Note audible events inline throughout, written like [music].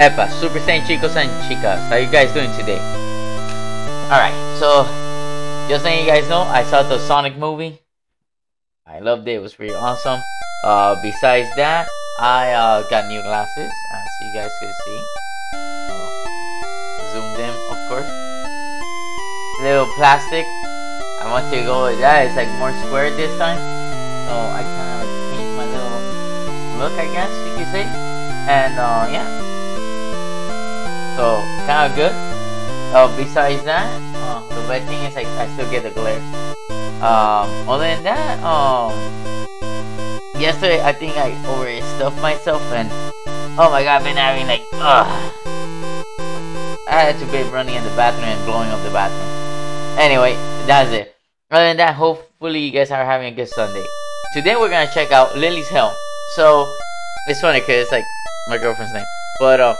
Epa, Super Saiyan chicos and chicas. How you guys doing today? Alright, so just letting you guys know, I saw the Sonic movie. I loved it. It was pretty awesome. Uh, besides that, I uh, got new glasses, as you guys can see. Uh, in, of course. Little plastic. I want to go with that. It's like more square this time. So I kind of changed my little look, I guess you could say. And uh, yeah. So kind of good. Uh, besides that, uh, the bad thing is like I still get the glare. Um, other than that, um, yesterday I think I overstuffed myself and oh my god, I've been having like ugh. I had to be running in the bathroom and blowing up the bathroom. Anyway, that's it. Other than that, hopefully you guys are having a good Sunday. Today we're gonna check out Lily's Hell. So it's funny because it's like my girlfriend's name, but uh,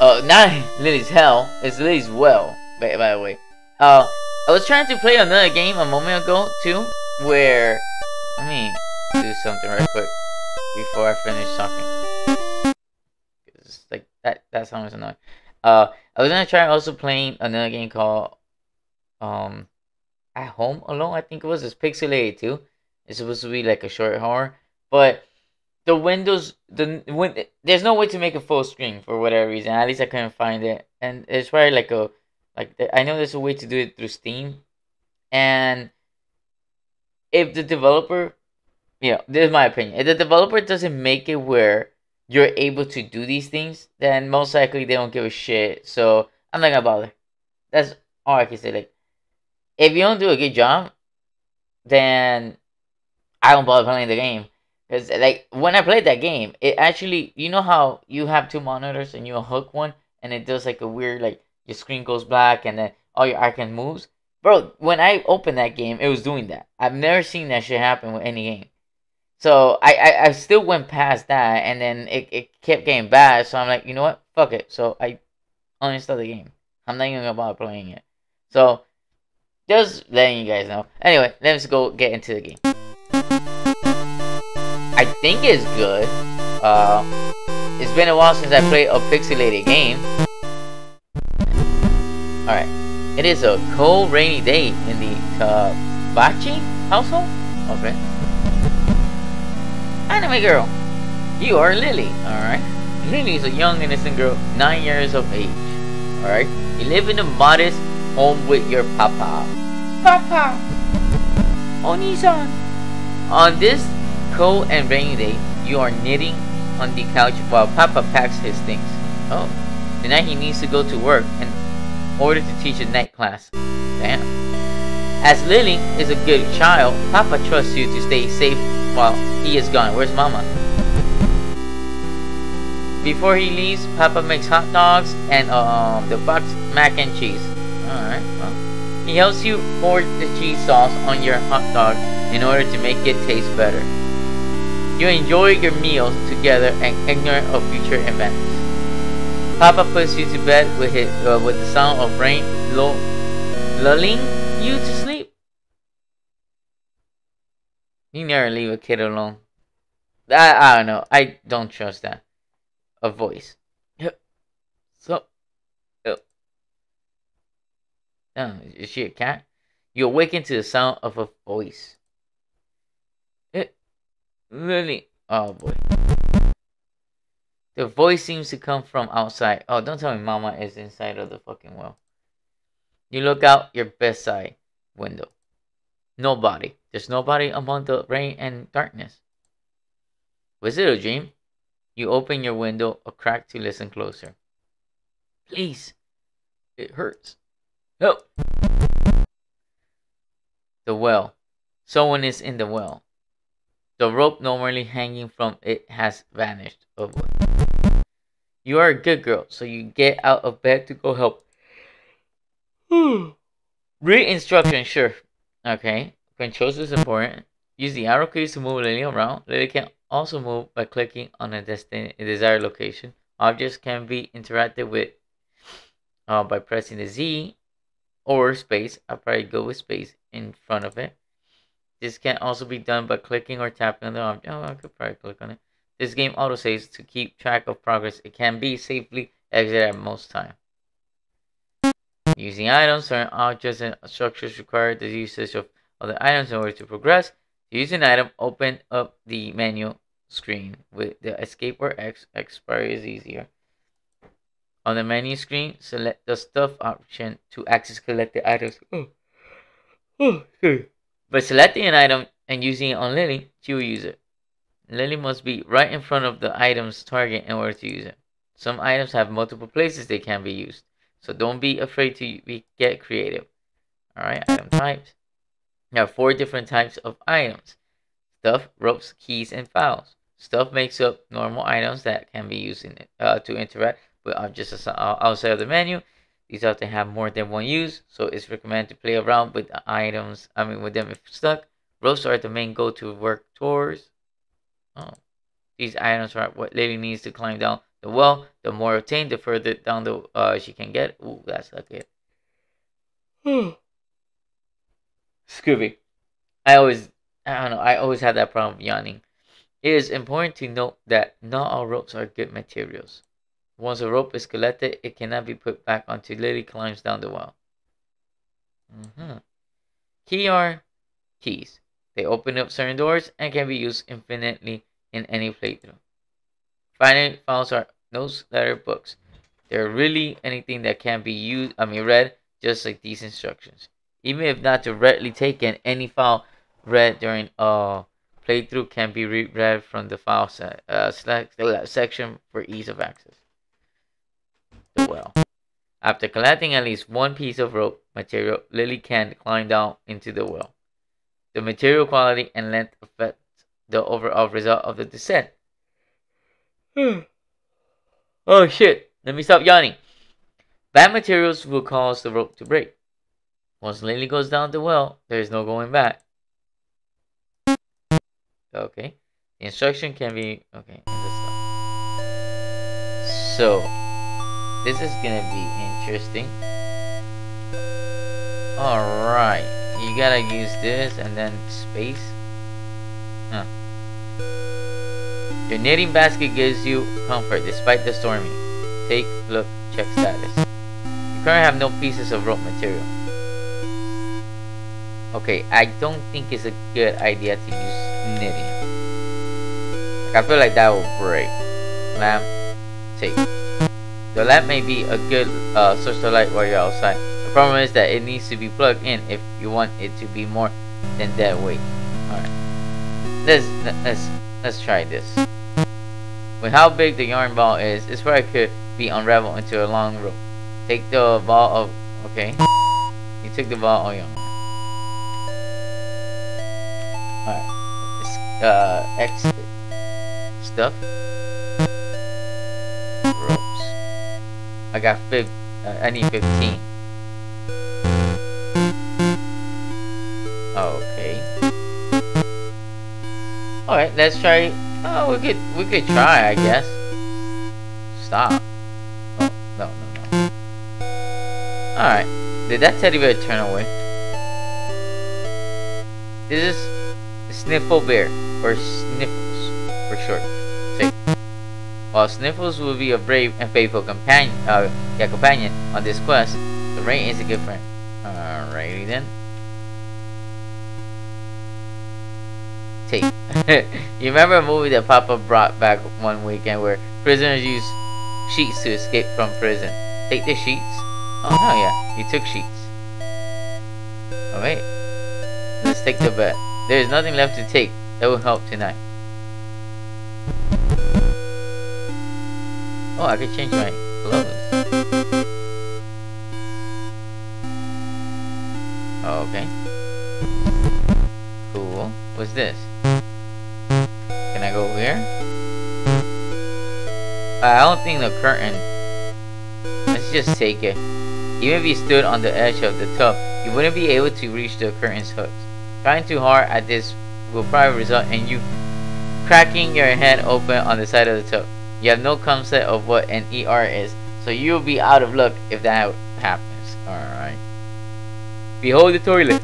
uh, not Lily's Hell. It's Lily's Well. By, by the way, uh, I was trying to play another game a moment ago too, where let me do something right quick before I finish talking. It's like that. That sounds annoying. Uh, I was gonna try also playing another game called um, At Home Alone. I think it was. It's pixelated too. It's supposed to be like a short horror, but the windows the when there's no way to make a full screen for whatever reason. At least I couldn't find it, and it's probably like a like I know there's a way to do it through Steam, and if the developer, yeah, this is my opinion. If the developer doesn't make it where you're able to do these things, then most likely they don't give a shit. So I'm not gonna bother. That's all I can say. Like, if you don't do a good job, then I don't bother playing the game. Cause like when I played that game, it actually you know how you have two monitors and you hook one and it does like a weird like your screen goes black and then all your icon moves. Bro, when I opened that game, it was doing that. I've never seen that shit happen with any game. So I, I, I still went past that and then it, it kept getting bad. So I'm like, you know what? Fuck it. So I uninstalled the game. I'm not even about playing it. So just letting you guys know. Anyway, let's go get into the game. I think it's good. Uh, it's been a while since I played a pixelated game. Alright. It is a cold, rainy day in the Tabachi household? Okay. Anime girl. You are Lily, alright? Lily is a young, innocent girl, 9 years of age. Alright? You live in a modest home with your papa. Papa! Oni-san! On this cold and rainy day, you are knitting on the couch while Papa packs his things. Oh, tonight he needs to go to work in order to teach a night class. Damn. As Lily is a good child, Papa trusts you to stay safe while he is gone. Where's Mama? Before he leaves, Papa makes hot dogs and um, the box mac and cheese. Alright, well. He helps you pour the cheese sauce on your hot dog in order to make it taste better. You enjoy your meals together and ignorant of future events. Papa puts you to bed with his, uh, with the sound of rain low lulling you to sleep. You never leave a kid alone. I, I don't know. I don't trust that. A voice. Yep. So. Oh, is she a cat? You awaken to the sound of a voice. Really? Oh boy. The voice seems to come from outside. Oh, don't tell me mama is inside of the fucking well. You look out your bedside window. Nobody. There's nobody among the rain and darkness. Was it a dream? You open your window a crack to listen closer. Please. It hurts. Help. The well. Someone is in the well. The rope normally hanging from it has vanished. Oh boy. You are a good girl, so you get out of bed to go help. [sighs] Read instructions, sure. Okay. Controls is important. Use the arrow keys to move Lily around. Lily can also move by clicking on a destined desired location. Objects can be interacted with uh, by pressing the Z or space. I'll probably go with space in front of it. This can also be done by clicking or tapping on the object. Oh, I could probably click on it. this game autosaves to keep track of progress. It can be safely exited at most time. Using items, certain objects and structures require the usage of other items in order to progress. To use an item, open up the menu screen with the escape or X. Expiry is easier. On the menu screen, select the stuff option to access collected items. Oh. Oh, sorry. By selecting an item and using it on Lily, she will use it. Lily must be right in front of the item's target in order to use it. Some items have multiple places they can be used, so don't be afraid to be, get creative. Alright, item types. There are four different types of items. Stuff, ropes, keys, and files. Stuff makes up normal items that can be used in, uh, to interact with objects outside of the menu. These often have more than one use, so it's recommended to play around with the items, I mean with them if stuck. Ropes are the main go to work towards. Oh. These items are what Lily needs to climb down the well. The more obtained, the further down the uh, she can get. Ooh, that's not good. Scooby. I always, I don't know, I always had that problem yawning. It is important to note that not all ropes are good materials. Once a rope is collected, it cannot be put back until Lily climbs down the well. Mm-hmm. Key are keys. They open up certain doors and can be used infinitely in any playthrough. Finally, files are notes, letter, books. They're really anything that can be used, I mean read, just like these instructions. Even if not directly taken, any file read during a playthrough can be read from the file set, uh, select, uh, section for ease of access. Well. After collecting at least one piece of rope material, Lily can climb down into the well. The material quality and length affect the overall result of the descent. Hmm. oh shit, let me stop yawning. Bad materials will cause the rope to break. Once Lily goes down the well, there is no going back. Okay. The instruction can be okay. So this is gonna be interesting. Alright. You gotta use this and then space. Huh. Your knitting basket gives you comfort despite the storming. Take, look, check status. You currently have no pieces of rope material. Okay, I don't think it's a good idea to use knitting. Like, I feel like that will break. Lamp, take. The lamp may be a good uh, source of light while you're outside. The problem is that it needs to be plugged in if you want it to be more than that weight. Alright. Let's, let's, let's try this. With how big the yarn ball is, this probably could be unraveled into a long rope. Take the ball of... Okay. You took the ball... Oh, yeah. Alright. Uh, X stuff. I got 5... Uh, I need 15. Okay. Alright, let's try Oh, we could we could try, I guess. Stop. Oh, no, no, no. Alright. Did that teddy bear turn away? This is Sniffle Bear, or Sniffles, for short. While Sniffles will be a brave and faithful companion, uh, yeah, companion on this quest, the Rain is a good friend. Alrighty then. tape. [laughs] you remember a movie that Papa brought back one weekend where prisoners use sheets to escape from prison? Take the sheets? Oh, hell yeah. He took sheets. Alright. Let's take the bet. There is nothing left to take that will help tonight. Oh, I could change my clothes. Okay. Cool. What's this? Can I go here? I don't think the curtain. Let's just take it. Even if you stood on the edge of the tub, you wouldn't be able to reach the curtain's hooks. Trying too hard at this will probably result in you cracking your head open on the side of the tub. You have no concept of what an ER is, so you'll be out of luck if that happens. Alright. Behold the toilet.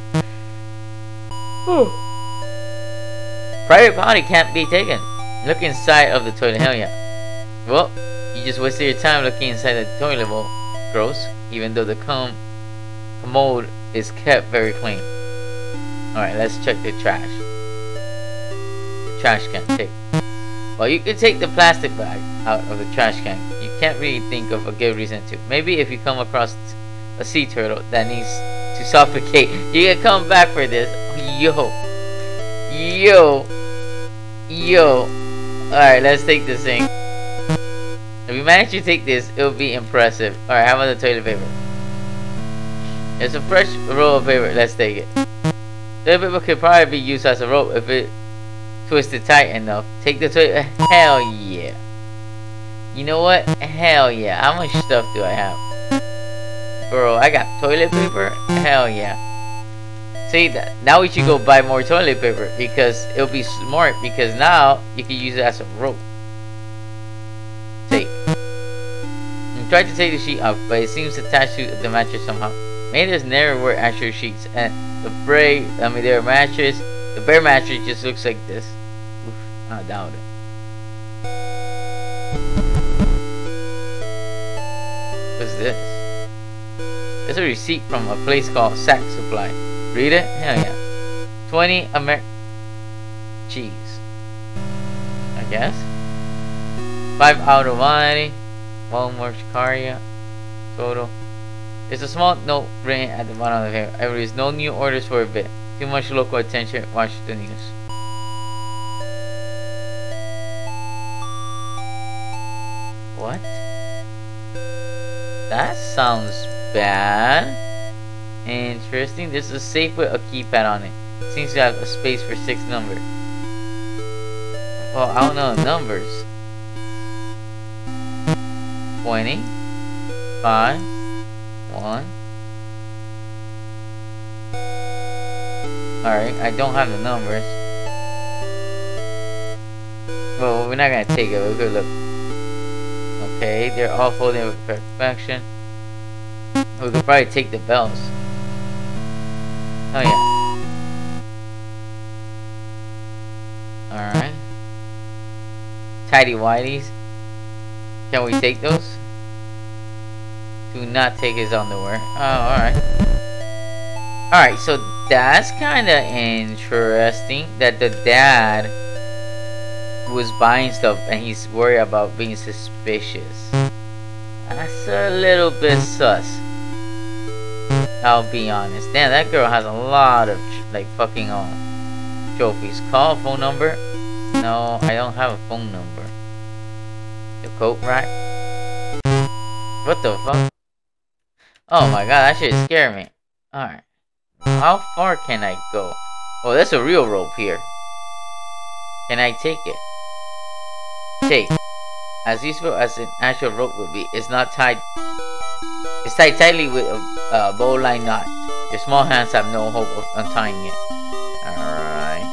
Private party can't be taken. Look inside of the toilet. Hell yeah. Well, you just wasted your time looking inside the toilet. Well, gross. Even though the com commode is kept very clean. Alright, let's check the trash. The trash can. Take. Well, you can take the plastic bag out of the trash can. You can't really think of a good reason to. Maybe if you come across a sea turtle that needs to suffocate, you can come back for this. Yo. Yo. Yo. Alright, let's take this thing. If we manage to take this, it'll be impressive. Alright, how about the toilet paper? It's a fresh roll of paper. Let's take it. Toilet paper could probably be used as a rope if it twisted tight enough. Take the toilet. Hell yeah. You know what? Hell yeah. How much stuff do I have? Bro, I got toilet paper? Hell yeah. See, that now we should go buy more toilet paper because it'll be smart because now you can use it as a rope. Take. I tried to take the sheet off, but it seems attached to the mattress somehow. There's never were actual sheets and the bray, I mean, their mattress, the bear mattress just looks like this. Oof, I doubt it. What's this? It's a receipt from a place called Sack Supply. Read it? Hell yeah. 20 Amer... Cheese. I guess. 5 out of 1. Walmart Shikaria. Total. There's a small note written at the bottom of the paper. There is no new orders for a bit. Too much local attention. Watch the news. What? That sounds bad. Interesting. this is safe with a keypad on it. Seems to have a space for six numbers. Well, I don't know numbers. 20, 5, 1. Alright, I don't have the numbers. Well, we're not gonna take it, we could look. Okay, they're all folding with perfection. We could probably take the bells. Oh yeah. Alright. Tidy whiteys. Can we take those? Do not take his underwear. Oh, alright. Alright, so that's kinda interesting that the dad was buying stuff and he's worried about being suspicious. That's a little bit sus. I'll be honest. Damn, that girl has a lot of like fucking uh, trophies. Call phone number? No, I don't have a phone number. The coat rack? What the fuck? Oh my god, that shit scared me. Alright. How far can I go? Oh, that's a real rope here. Can I take it? Take. As useful as an actual rope would be, it's not tied. It's tied tightly with a, a bowline knot. Your small hands have no hope of untying it. Alright.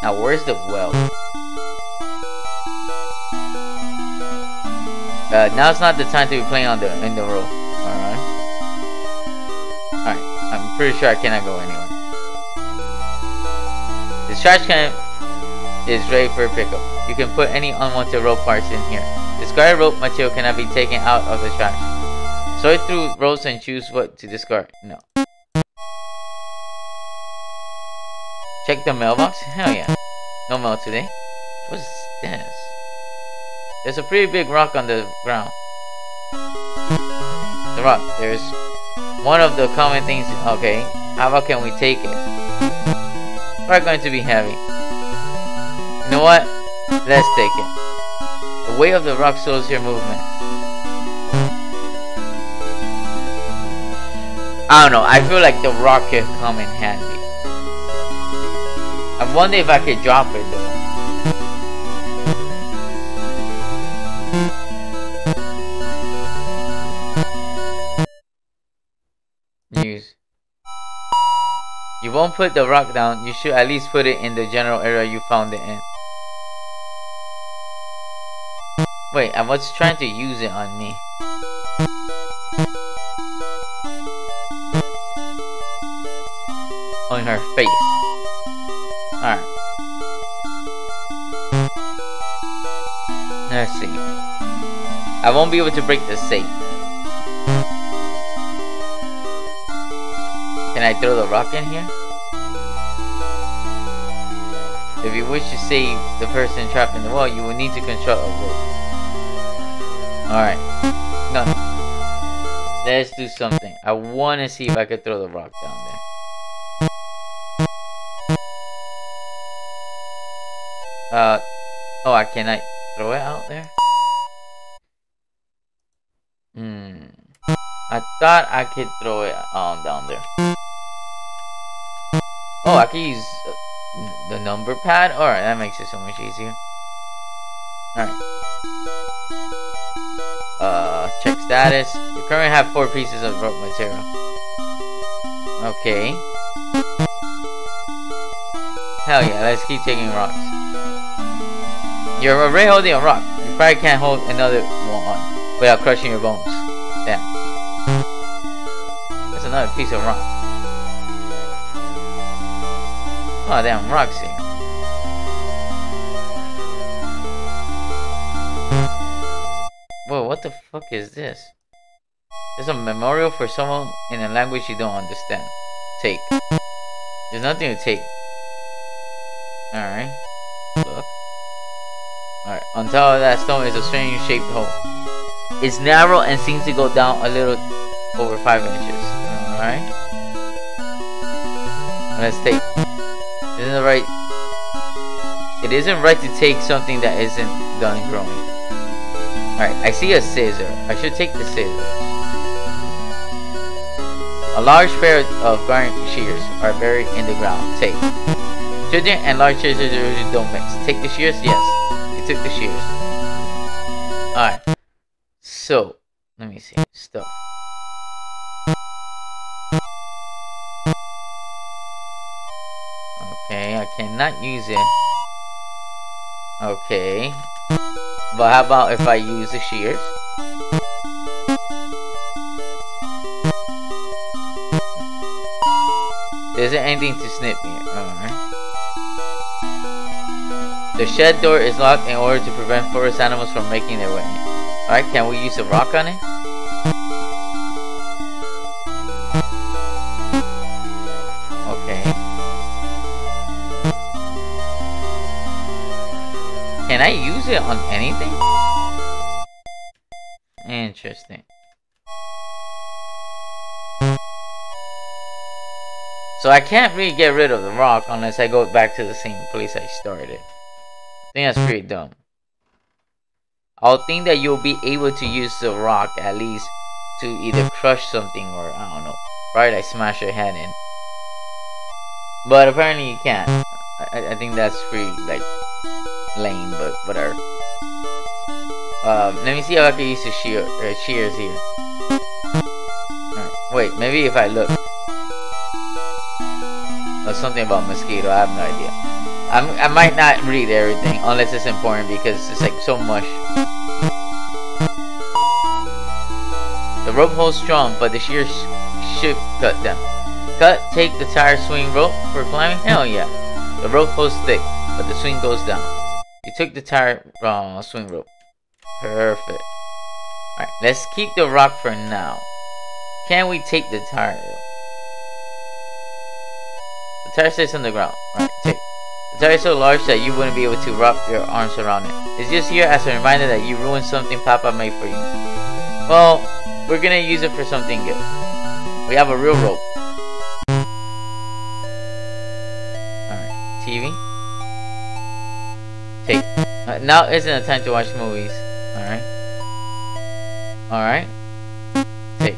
Now where's the well? Uh, now it's not the time to be playing on the in the rope. Pretty sure I cannot go anywhere. This trash can is ready for pickup. You can put any unwanted rope parts in here. Discarded rope material cannot be taken out of the trash. Sort through ropes and choose what to discard. No. Check the mailbox? Hell yeah. No mail today. What's this? There's a pretty big rock on the ground. The rock. There's one of the common things. Okay. How about can we take it? We're going to be heavy. You know what? Let's take it. The way of the rock slows your movement. I don't know, I feel like the rock could come in handy. I wonder if I could drop it though. Won't put the rock down, you should at least put it in the general area you found it in. Wait, I was trying to use it on me. On her face. Alright. Let's see. I won't be able to break the safe. Can I throw the rock in here? If you wish to save the person trapped in the wall, you will need to construct a rope. Alright. No. Let's do something. I want to see if I could throw the rock down there. Uh, oh, I cannot throw it out there? Hmm. I thought I could throw it um down there. Oh, I can use uh, number pad? Alright, that makes it so much easier. Alright. Uh, check status. You currently have four pieces of rope material. Okay. Hell yeah, let's keep taking rocks. You're already holding a rock. You probably can't hold another one without crushing your bones. Damn. That's another piece of rock. Oh damn, Roxy. Whoa, what the fuck is this? There's a memorial for someone in a language you don't understand. Take. There's nothing to take. Alright. Look. Alright, on top of that stone is a strange shaped hole. It's narrow and seems to go down a little over 5 inches. Alright. Let's take. Isn't it right? It isn't right to take something that isn't done growing. Alright, I see a scissor. I should take the scissors. A large pair of garden shears are buried in the ground. Take. Children and large scissors don't mix. Take the shears? Yes. You took the shears. Alright. So, let me see. Stuff. Okay, I cannot use it. Okay. But how about if I use the shears? There isn't anything to snip. Alright. The shed door is locked in order to prevent forest animals from making their way. Alright, can we use a rock on it? Can I use it on anything? Interesting. So I can't really get rid of the rock unless I go back to the same place I started. I think that's pretty dumb. I'll think that you'll be able to use the rock at least to either crush something or, I don't know, Right, like smash your head in. But apparently you can't. I, I think that's pretty, like, lame, but whatever. Um, let me see how I can use the shear, uh, shears here. Wait, maybe if I look. Or something about mosquito, I have no idea. I'm, I might not read everything, unless it's important, because it's like so much. The rope holds strong, but the shears should cut them. Cut, take the tire swing rope for climbing? Hell yeah. The rope holds thick, but the swing goes down. Took the tire uh, swing rope. Perfect. Alright, let's keep the rock for now. Can we take the tire? The tire sits on the ground. Alright, take. The tire is so large that you wouldn't be able to wrap your arms around it. It's just here as a reminder that you ruined something Papa made for you. Well, we're gonna use it for something good. We have a real rope. Uh, now isn't a time to watch movies. Alright. Alright. Take.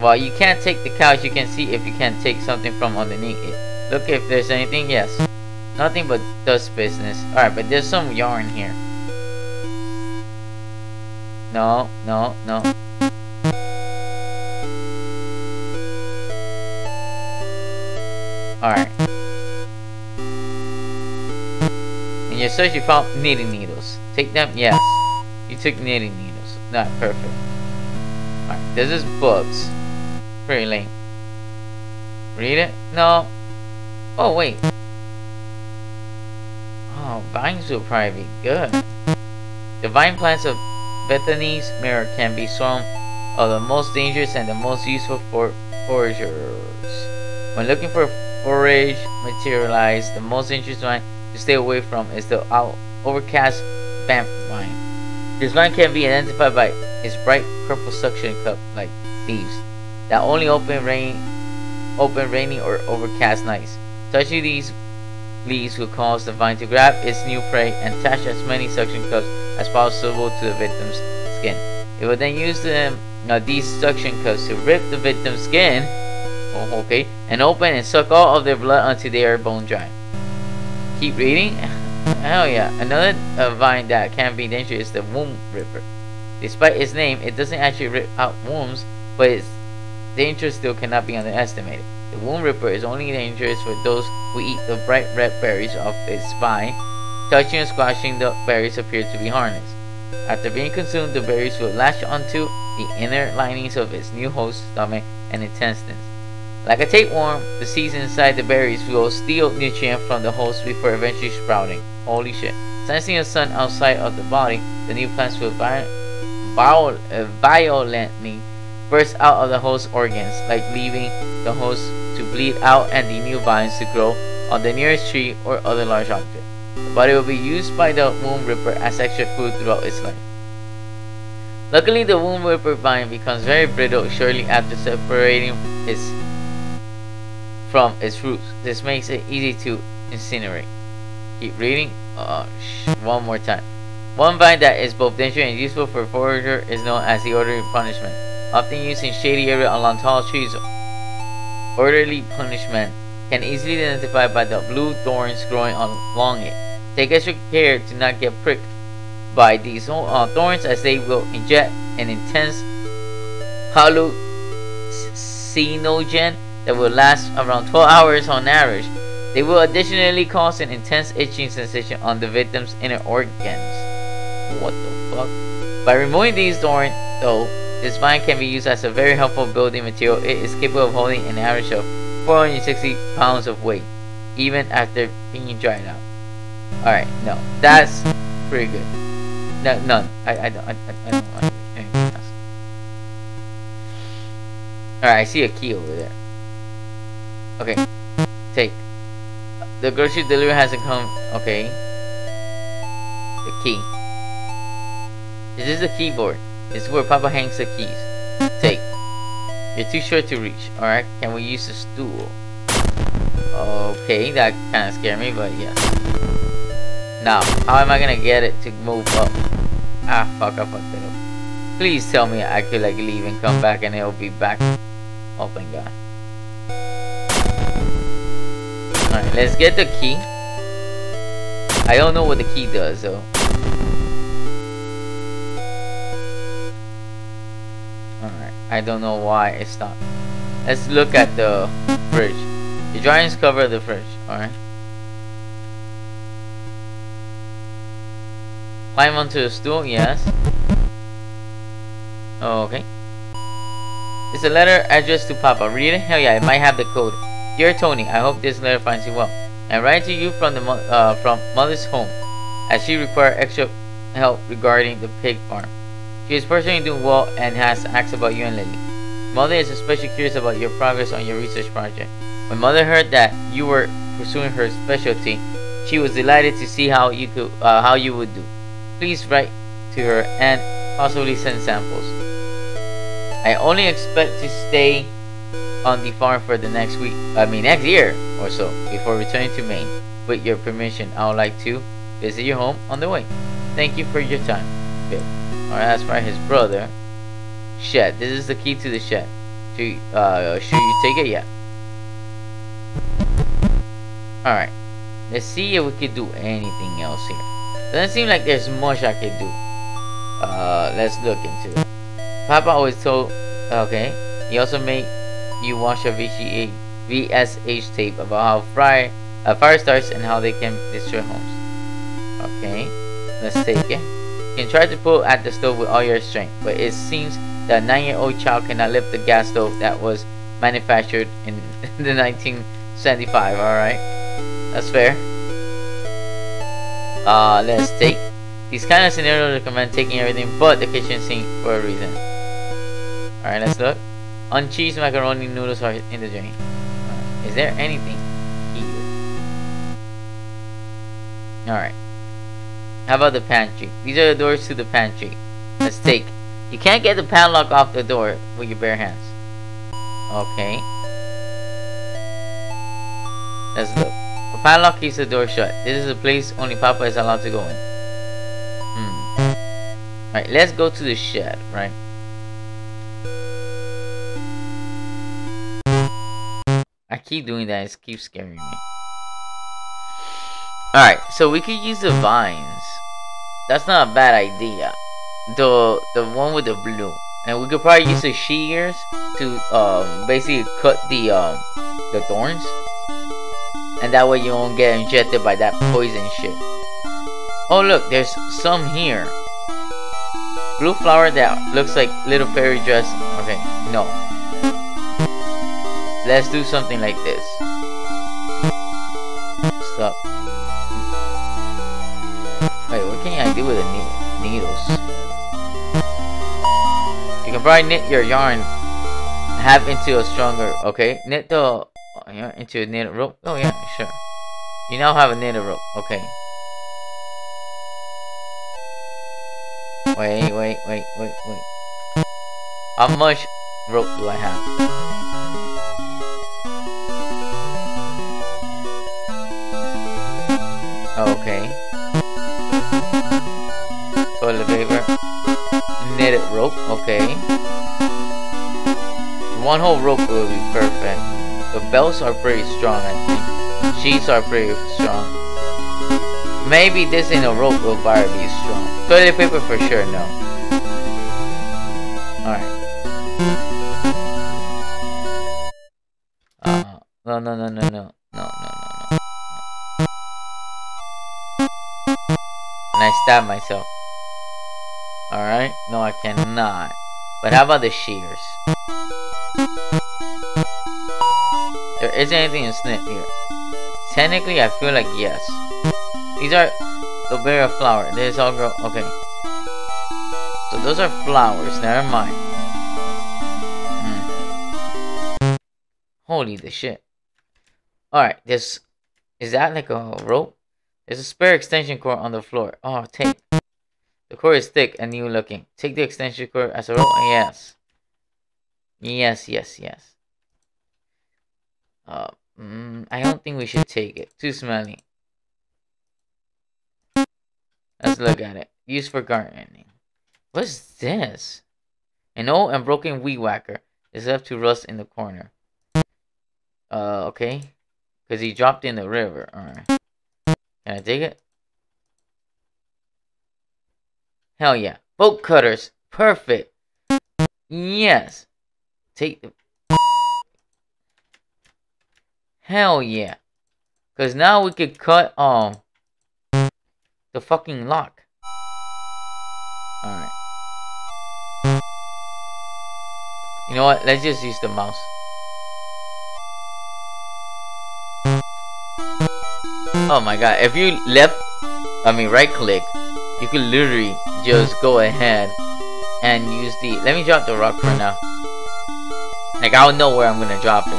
Well, you can't take the couch. You can see if you can't take something from underneath it. Look if there's anything. Yes. Nothing but dust business. Alright, but there's some yarn here. No, no, no. Alright. Your search you found knitting needles. Take them? Yes. You took knitting needles. Not perfect. Alright, this is books. Pretty lame. Read it? No. Oh, wait. Oh, vines will probably be good. The vine plants of Bethany's mirror can be some of the most dangerous and the most useful for foragers. When looking for forage materialize, the most interesting vine to stay away from is the overcast banff vine. This vine can be identified by its bright purple suction cup-like leaves that only open rain, open rainy or overcast nights. Touching these leaves will cause the vine to grab its new prey and attach as many suction cups as possible to the victim's skin. It will then use them, uh, these suction cups to rip the victim's skin oh, okay, and open and suck all of their blood until they are bone dry. Keep reading. Hell yeah. Another uh, vine that can be dangerous is the womb ripper. Despite its name, it doesn't actually rip out wombs, but its danger still cannot be underestimated. The womb ripper is only dangerous for those who eat the bright red berries of its vine. Touching and squashing the berries appear to be harmless. After being consumed, the berries will latch onto the inner linings of its new host's stomach and intestines. Like a tapeworm, the seeds inside the berries will steal nutrients from the host before eventually sprouting. Holy shit. Sensing the sun outside of the body, the new plants will viol uh, violently burst out of the host organs, like leaving the host to bleed out and the new vines to grow on the nearest tree or other large object. The body will be used by the womb ripper as extra food throughout its life. Luckily, the womb ripper vine becomes very brittle shortly after separating its from its roots. This makes it easy to incinerate. Keep reading. Uh, one more time. One vine that is both dangerous and useful for forager is known as the orderly punishment, often used in shady area along tall trees. Orderly punishment can easily be identified by the blue thorns growing along it. Take extra care to not get pricked by these uh, thorns as they will inject an intense hallucinogen that will last around 12 hours on average. They will additionally cause an intense itching sensation on the victim's inner organs. What the fuck? By removing these thorns, though, this vine can be used as a very helpful building material. It is capable of holding an average of 460 pounds of weight, even after being dried out. Alright, no. That's pretty good. No, none. I, I don't, I, I don't want anything else. Alright, I see a key over there. Okay. Take. The grocery delivery hasn't come. Okay. The key. This is the keyboard. This is where Papa hangs the keys. Take. You're too short to reach. Alright, can we use a stool? Okay, that kind of scared me, but yes. Now, how am I gonna get it to move up? Ah, fuck, I fucked it up. Please tell me I could like leave and come back and it'll be back. Oh, thank God. Alright, let's get the key. I don't know what the key does though. Alright, I don't know why it stopped. Let's look at the fridge. The drawings cover the fridge, alright? Climb onto the stool, yes. Oh, okay. It's a letter addressed to Papa. Read it? Hell yeah, it might have the code. Dear Tony, I hope this letter finds you well. I write to you from the uh, from mother's home, as she requires extra help regarding the pig farm. She is personally doing well and has asked about you and Lily. Mother is especially curious about your progress on your research project. When mother heard that you were pursuing her specialty, she was delighted to see how you could uh, how you would do. Please write to her and possibly send samples. I only expect to stay on the farm for the next week, I mean next year or so, before returning to Maine. With your permission, I would like to visit your home on the way. Thank you for your time, Bill. Alright, that's by his brother. Shed. This is the key to the shed. Should, uh, should you take it? Yeah. Alright. Let's see if we could do anything else here. Doesn't seem like there's much I could do. Uh, let's look into it. Papa always told... Okay. He also made you watch a VGA, VSH tape about how fire, uh, fire starts and how they can destroy homes. Okay, let's take it. You can try to pull at the stove with all your strength, but it seems that a 9-year-old child cannot lift the gas stove that was manufactured in [laughs] the 1975, alright? That's fair. Uh, let's take These kind of scenarios recommend taking everything but the kitchen sink for a reason. Alright, let's look. Uncheese macaroni noodles are in the drain. Right. Is there anything here? Alright. How about the pantry? These are the doors to the pantry. Let's [laughs] take. You can't get the padlock off the door with your bare hands. Okay. Let's look. The padlock keeps the door shut. This is a place only Papa is allowed to go in. Hmm. Alright, let's go to the shed, right? I keep doing that, it keeps scaring me. Alright, so we could use the vines. That's not a bad idea. The the one with the blue. And we could probably use the shears to um basically cut the um the thorns. And that way you won't get injected by that poison shit. Oh look, there's some here. Blue flower that looks like little fairy dress. Okay, no. Let's do something like this. Stop. Wait, what can I do with the ne needles? You can probably knit your yarn half into a stronger, okay? Knit the uh, yarn into a knitted rope. Oh yeah, sure. You now have a knitted rope, okay. Wait, wait, wait, wait, wait. How much rope do I have? Okay. Toilet paper. Knitted rope. Okay. One whole rope will be perfect. The belts are pretty strong, I think. Sheets are pretty strong. Maybe this in a rope will probably be strong. Toilet paper for sure, no. Alright. Uh, no, no, no, no, no. I stab myself. Alright? No, I cannot. But how about the shears? There isn't anything to snip here. Technically, I feel like yes. These are lobelia flower. This all grow. Okay. So those are flowers. Never mind. Hmm. Holy the shit. Alright, this... Is that like a rope? There's a spare extension cord on the floor. Oh, take. The cord is thick and new looking. Take the extension cord as a rope. Yes. Yes, yes, yes. Uh, mm, I don't think we should take it. Too smelly. Let's look at it. Used for gardening. What's this? An old and broken weed whacker is left to rust in the corner. Uh, okay. Because he dropped in the river. Alright. Can I dig it? Hell yeah. Bolt cutters. Perfect. Yes. Take the... Hell yeah. Because now we could cut, um... The fucking lock. Alright. You know what? Let's just use the mouse. Oh my god, if you left, I mean right click, you could literally just go ahead and use the, let me drop the rock for now. Like I'll know where I'm gonna drop it.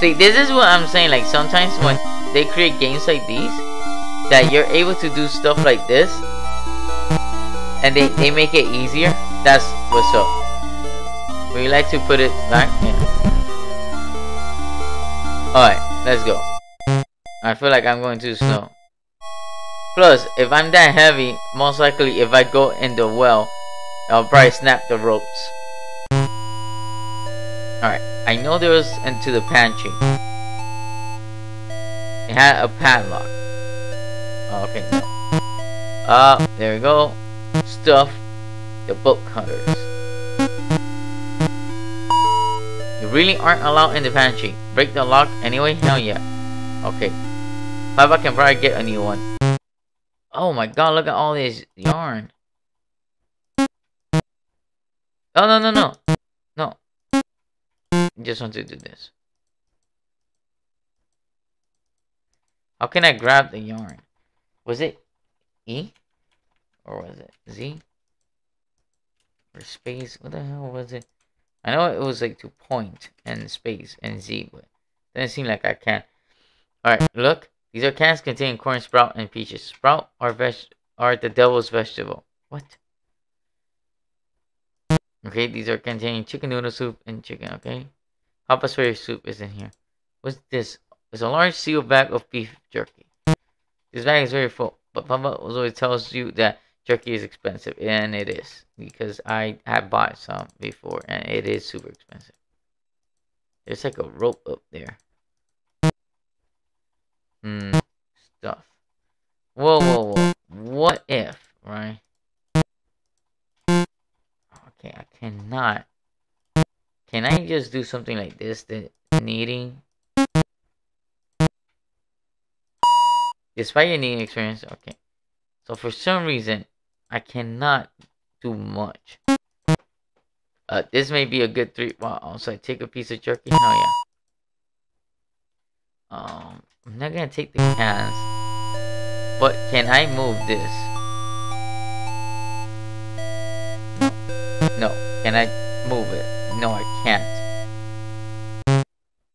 See, this is what I'm saying, like sometimes when they create games like these, that you're able to do stuff like this, and they, they make it easier, that's what's up. We like to put it back, yeah. Alright. Let's go. I feel like I'm going too slow. Plus, if I'm that heavy, most likely if I go in the well, I'll probably snap the ropes. Alright, I know there was into the pantry. It had a padlock. Oh, okay, no. Uh, there we go. Stuff the bolt cutters. Really aren't allowed in the pantry. Break the lock anyway? Hell yeah. Okay. Papa can probably get a new one. Oh my god, look at all this yarn. Oh, no, no, no. No. just want to do this. How can I grab the yarn? Was it E? Or was it Z? Or space? What the hell was it? I know it was like to point and space and Z, but it doesn't seem like I can. Alright, look. These are cans containing corn, sprout, and peaches. Sprout are veg are the devil's vegetable. What? Okay, these are containing chicken noodle soup and chicken, okay? Papa's favorite soup is in here. What's this? It's a large sealed bag of beef jerky. This bag is very full, but Papa always tells you that jerky is expensive, and it is because I have bought some before, and it is super expensive. There's like a rope up there. Hmm, stuff. Whoa, whoa, whoa. What if, right? Okay, I cannot. Can I just do something like this? The kneading. Despite your kneading experience, okay. So for some reason, I cannot do much. Uh, this may be a good three. Wow, so I take a piece of jerky. Oh yeah. Um, I'm not gonna take the cans. But can I move this? No. Can I move it? No, I can't.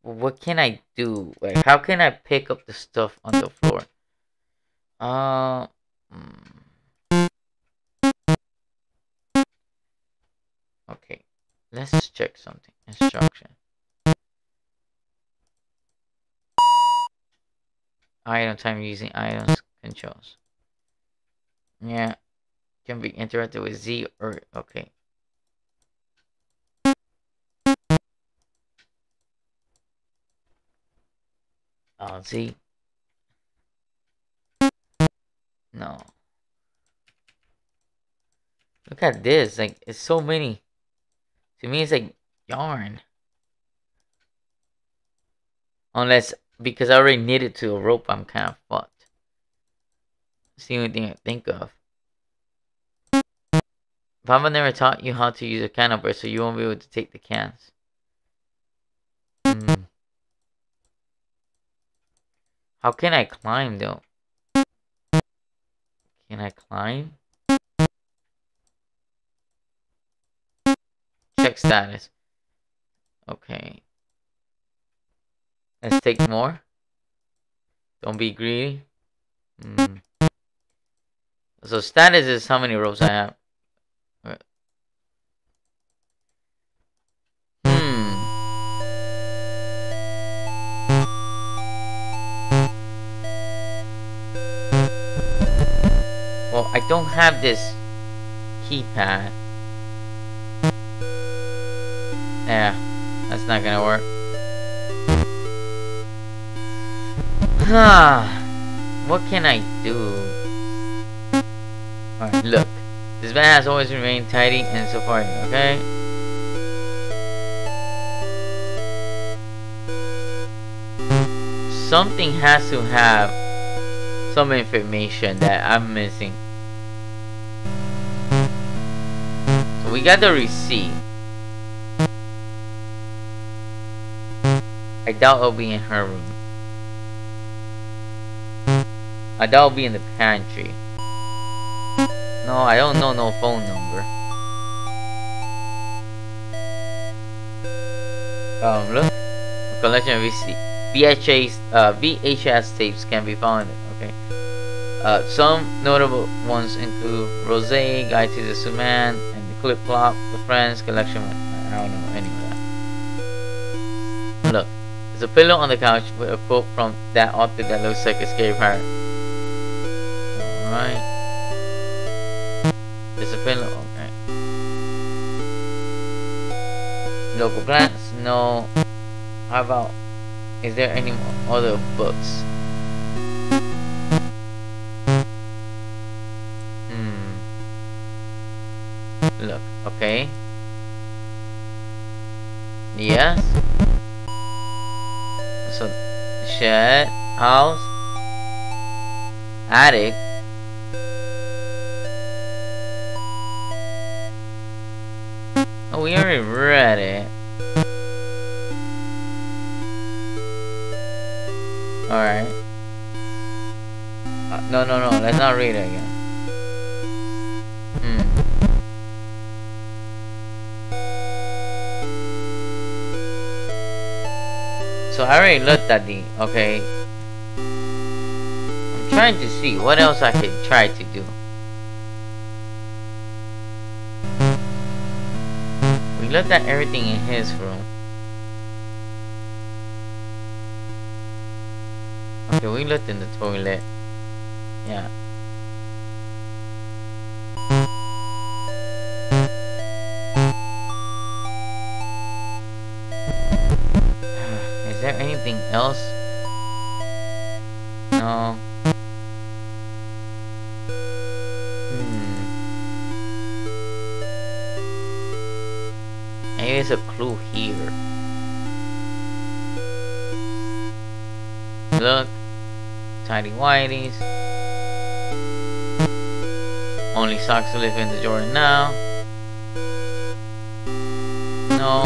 What can I do? Like, how can I pick up the stuff on the floor? Uh, hmm. Okay, let's check something. Instruction. Item time using items controls. Yeah, can be interacted with Z or okay. Oh, Z. No. Look at this. Like, it's so many. To me, it's like yarn. Unless, because I already knitted to a rope, I'm kind of fucked. It's the only thing I think of. Papa never taught you how to use a can opener, so you won't be able to take the cans. Hmm. How can I climb, though? Can I climb? Status. Okay. Let's take more. Don't be greedy. Mm. So status is how many ropes I have. Hmm. Well, I don't have this keypad. Yeah, that's not gonna work. Huh. what can I do? Alright, look. This van has always remained tidy and so far, okay? Something has to have some information that I'm missing. So we got the receipt. I doubt it'll be in her room. I doubt it'll be in the pantry. No, I don't know no phone number. Um, look. A collection of VHS, uh, VHS tapes can be found. Okay. Uh, some notable ones include Rose, Guide to the Suman, and the Clip Clop, The Friends collection. I don't know There's a pillow on the couch with a quote from that author that looks like scary pirate. Alright. There's a pillow, okay. Local plants? No. How about, is there any more other books? Hmm. Look, okay. Yes. Shed, house, attic. Oh, we already read it. Alright. Uh, No, no, no. Let's not read it again. So I already looked at the, okay. I'm trying to see what else I could try to do. We looked at everything in his room. Okay, we looked in the toilet. Yeah. 90s. Only socks to live in the Jordan now. No,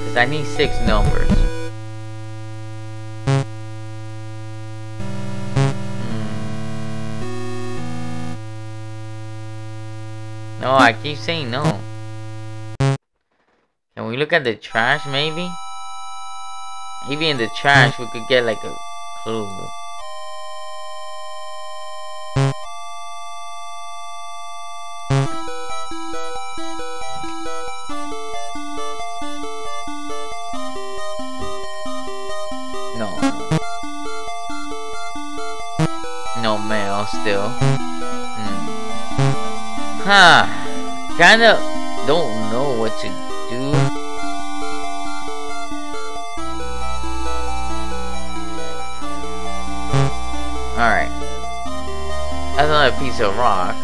because I need six numbers. Hmm. No, I keep saying no. Can we look at the trash, maybe? Maybe in the trash, we could get like a clue. Still. Hmm. Huh. Kinda don't know what to do. Alright. That's another piece of rock.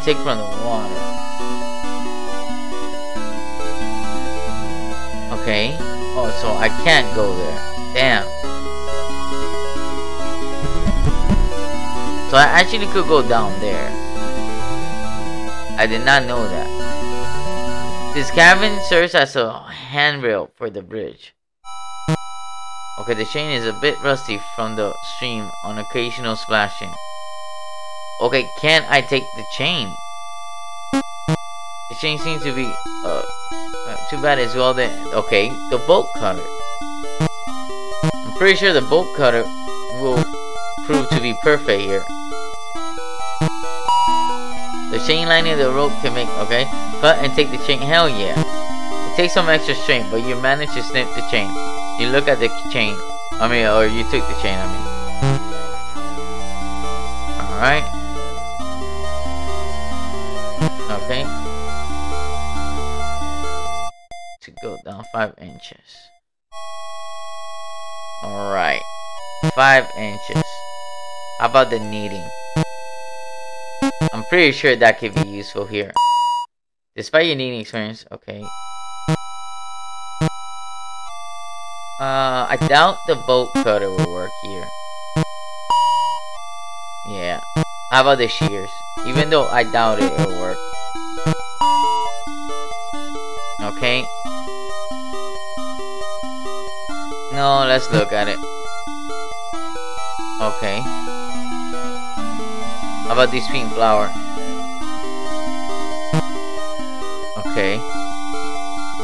Only take from the water. Okay. Oh, so I can't go there. Damn. So I actually could go down there. I did not know that. This cabin serves as a handrail for the bridge. Okay, the chain is a bit rusty from the stream on occasional splashing. Okay, can I take the chain? The chain seems to be, uh, uh, too bad as well then. Okay, the bolt cutter. I'm pretty sure the bolt cutter will prove to be perfect here. The chain lining the rope can make, okay, cut and take the chain, hell yeah. It takes some extra strength, but you manage to snip the chain. You look at the chain. I mean, or you took the chain, I mean. Alright. Okay. To go down 5 inches. Alright. 5 inches. How about the kneading? I'm pretty sure that could be useful here. Despite your kneading experience, okay. Uh, I doubt the bolt cutter will work here. Yeah. How about the shears? Even though I doubt it will work. No, let's look at it. Okay. How about this pink flower? Okay.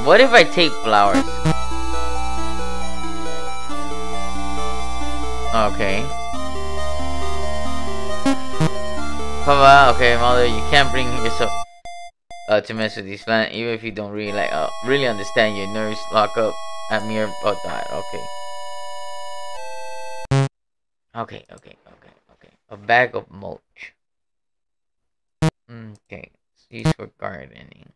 What if I take flowers? Okay. Papa, okay, mother, you can't bring yourself uh, to mess with this plant, even if you don't really like, uh, really understand your nerves lock up mere about that. Okay. Okay, okay, okay, okay. A bag of mulch. Okay, it's for gardening.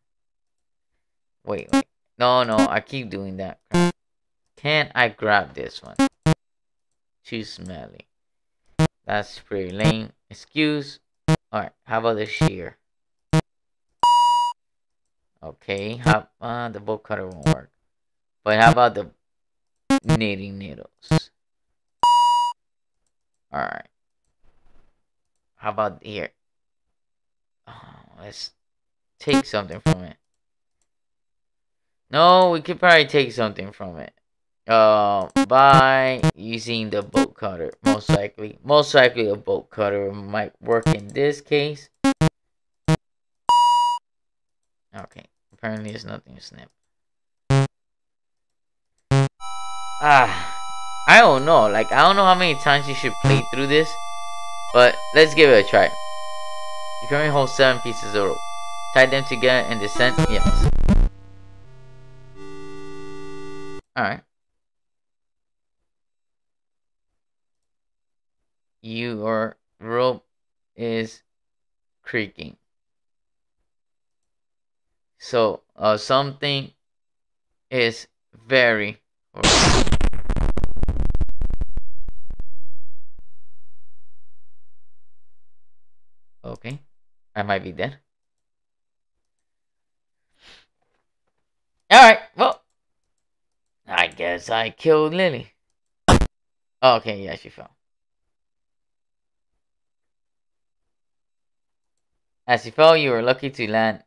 Wait, wait. No, no, I keep doing that. Can I grab this one? too smelly. That's pretty lame. Excuse. Alright, how about the shear? Okay, how uh, the bolt cutter won't work. But how about the knitting needles? Alright. How about here? Oh, let's take something from it. No, we could probably take something from it. Uh, by using the bolt cutter, most likely. Most likely a bolt cutter might work in this case. Okay, apparently there's nothing to snip. Ah, I don't know. Like, I don't know how many times you should play through this. But, let's give it a try. You currently hold 7 pieces of rope. Tie them together and descend? Yes. Alright. Your rope is creaking. So, uh, something is very... Okay. I might be dead. Alright, well. I guess I killed Lily. okay, yeah, she fell. As you fell, you were lucky to land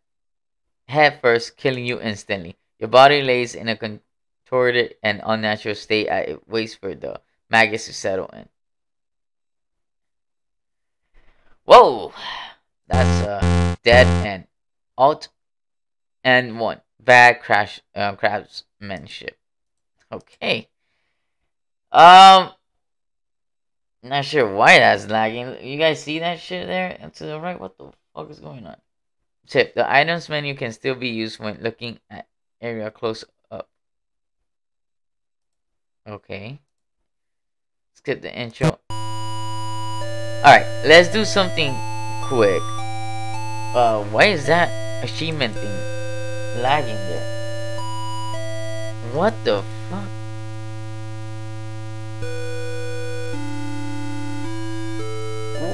head first, killing you instantly. Your body lays in a contorted and unnatural state as it waits for the maggots to settle in. Whoa! That's uh, dead and alt and one. Bad crash uh, craftsmanship. Okay. Um, not sure why that's lagging. You guys see that shit there to the right? What the fuck is going on? Tip: The items menu can still be used when looking at area close up. Okay. Skip the intro. Alright, let's do something quick. Uh, why is that achievement thing lagging there? What the fuck?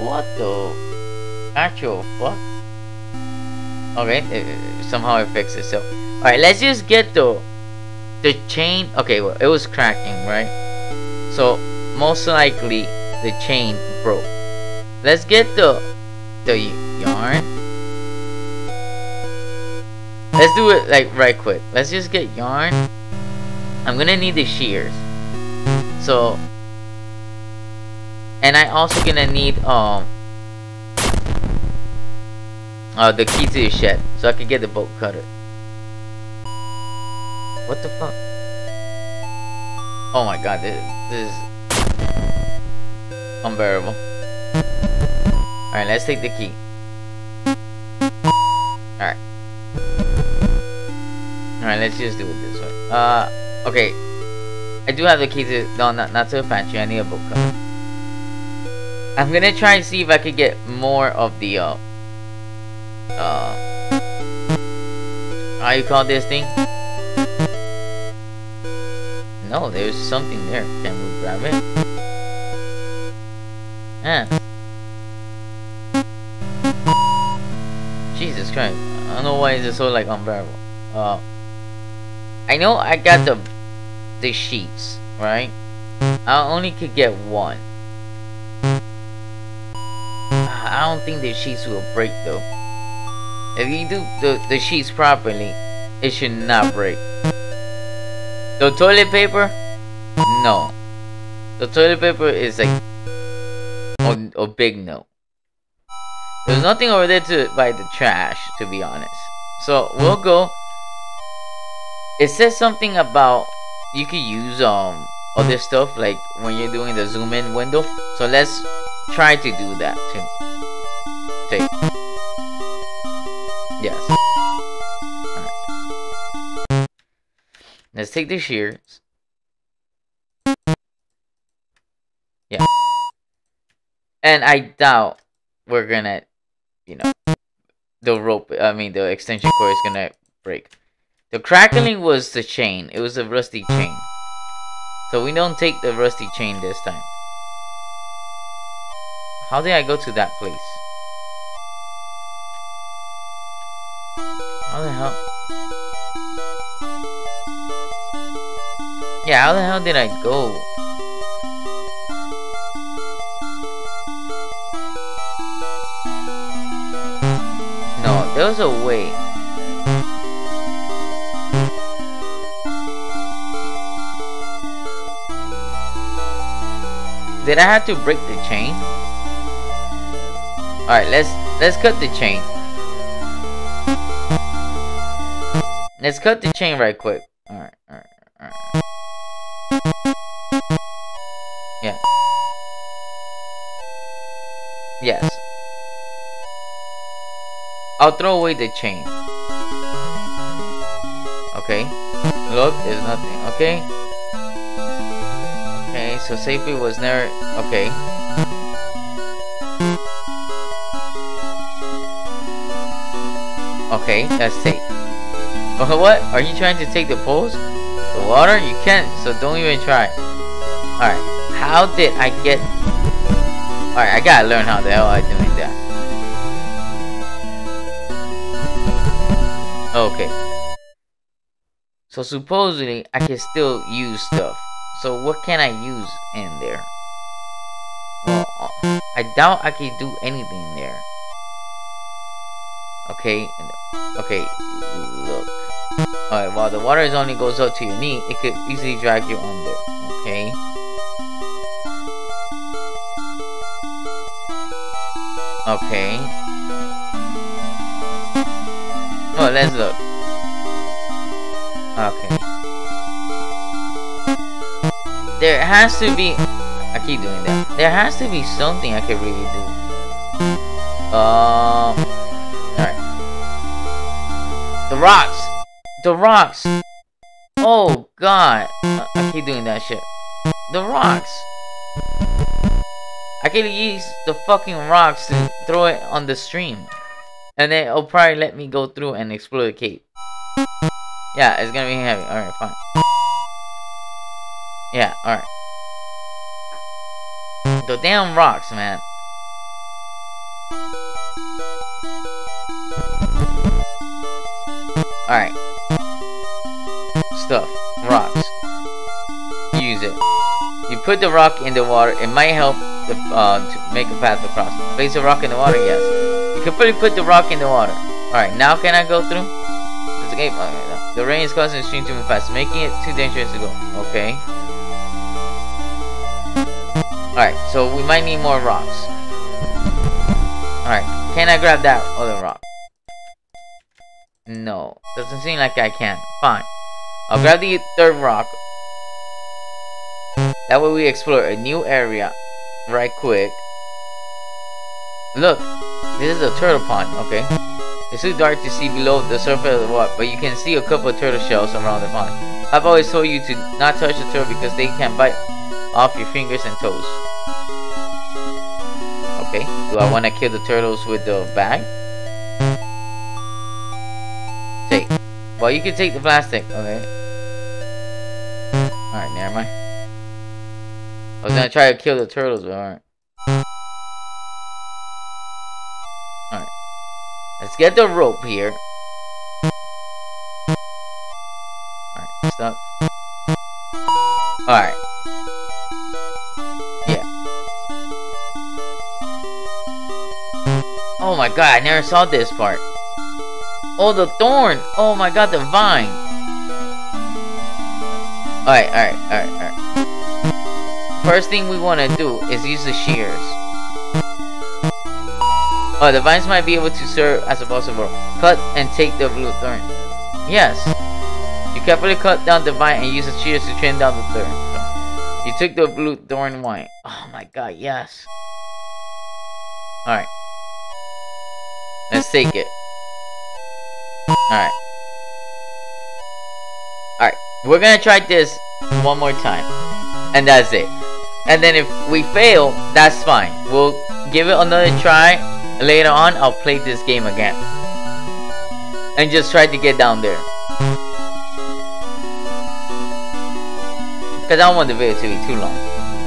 What the actual fuck? Okay, it, somehow it fixed itself. Alright, let's just get the the chain. Okay, well, it was cracking, right? So, most likely, the chain broke. Let's get the the yarn. Let's do it like right quick. Let's just get yarn. I'm gonna need the shears. So and I also gonna need um uh the key to the shed so I can get the bolt cutter. What the fuck? Oh my god, this, this is unbearable. Alright, let's take the key. Alright, let's just do it this way. Uh, okay. I do have the key to, no, not, not to the pantry, I need a book cover. I'm gonna try and see if I could get more of the, uh, uh, how you call this thing? No, there's something there. Can we grab it? Yeah. Jesus Christ. I don't know why it's so like unbearable. Uh I know I got the mm. the sheets, right? I only could get one. I don't think the sheets will break though. If you do the, the sheets properly, it should not break. The toilet paper? No. The toilet paper is like a, a big no. There's nothing over there to buy the trash, to be honest. So we'll go. It says something about you can use um other stuff like when you're doing the zoom in window. So let's try to do that too. Take. Yes. Let's take the shears. Yeah. And I doubt we're gonna you know, the rope, I mean, the extension cord is gonna break. The crackling was the chain. It was a rusty chain. So we don't take the rusty chain this time. How did I go to that place? How the hell? Yeah, how the hell did I go? No, there was a way. Did I have to break the chain? Alright, let's let's cut the chain. Let's cut the chain right quick. Alright, alright, alright. Yeah. Yes. I'll throw away the chain. Okay. Look, there's nothing. Okay so safety was never... Okay. Okay, that's safe. But [laughs] what? Are you trying to take the poles? The water? You can't, so don't even try. Alright, how did I get... Alright, I gotta learn how the hell I'm doing that. Okay. So supposedly, I can still use stuff. So what can I use in there? Well, I doubt I can do anything there. Okay, okay, look. Alright, while the water is only goes up to your knee, it could easily drag you under. Okay. Okay. Well, let's look. Okay. There has to be... I keep doing that. There has to be something I can really do. Um... Alright. The rocks! The rocks! Oh, God. I keep doing that shit. The rocks! I can use the fucking rocks to throw it on the stream. And then it'll probably let me go through and explore the cave. Yeah, it's gonna be heavy. Alright, fine. Yeah, alright. The damn rocks, man. Alright. Stuff. Rocks. Use it. You put the rock in the water, it might help the, uh, to make a path across. Place the rock in the water, yes. You completely put the rock in the water. Alright, now can I go through? It's Okay, the rain is causing the stream to move fast, making it too dangerous to go. Okay. Alright, so we might need more rocks. Alright, can I grab that other rock? No, doesn't seem like I can. Fine. I'll grab the third rock. That way we explore a new area right quick. Look, this is a turtle pond, okay? It's too dark to see below the surface of the water, but you can see a couple of turtle shells around the pond. I've always told you to not touch the turtle because they can bite off your fingers and toes. Okay, do I hmm? want to kill the turtles with the bag? Take. Well, you can take the plastic, okay. Alright, never mind. I was gonna try to kill the turtles, but alright. Alright. Let's get the rope here. Alright, stop. Alright. My god, I never saw this part. Oh, the thorn! Oh my god, the vine! Alright, alright, alright, alright. First thing we want to do is use the shears. Oh, the vines might be able to serve as a possible. Cut and take the blue thorn. Yes. You carefully cut down the vine and use the shears to trim down the thorn. You took the blue thorn vine. Oh my god, yes. Alright. Let's take it. Alright. Alright. We're gonna try this one more time. And that's it. And then if we fail, that's fine. We'll give it another try. Later on, I'll play this game again. And just try to get down there. Because I don't want the video to be too long.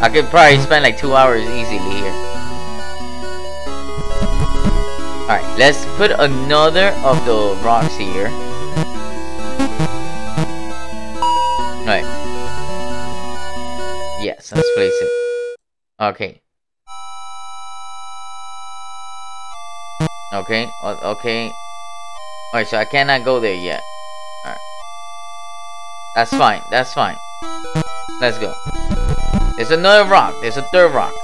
I could probably spend like two hours easily here. Alright, let's put another of the rocks here. Alright. Yes, let's place it. Okay. Okay, okay. Alright, so I cannot go there yet. Alright. That's fine, that's fine. Let's go. There's another rock. There's a third rock.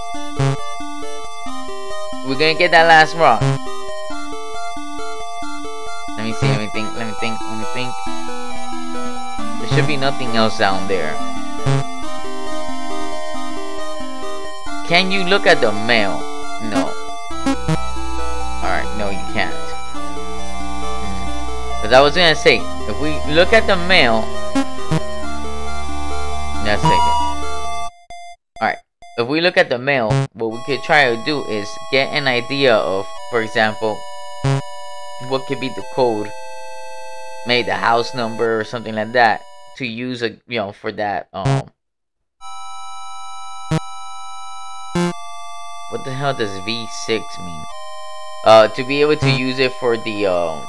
We're gonna get that last rock. Should be nothing else down there. Can you look at the mail? No. Alright, no you can't. Hmm. Because I was gonna say, if we look at the mail, let's take it. Alright, if we look at the mail, what we could try to do is get an idea of, for example, what could be the code, maybe the house number or something like that, to use a you know for that um. What the hell does V6 mean? Uh, to be able to use it for the um,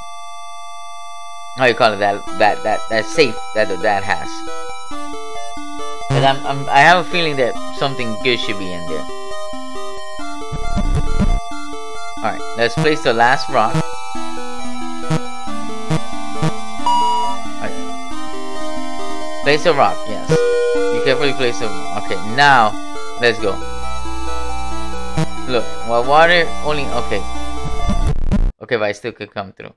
how you call it that that that that safe that that has. Cause I'm, I'm I have a feeling that something good should be in there. Alright, let's place the last rock. Place a rock, yes. You carefully place a rock. Okay, now let's go. Look, while water only okay. Okay, but I still could come through.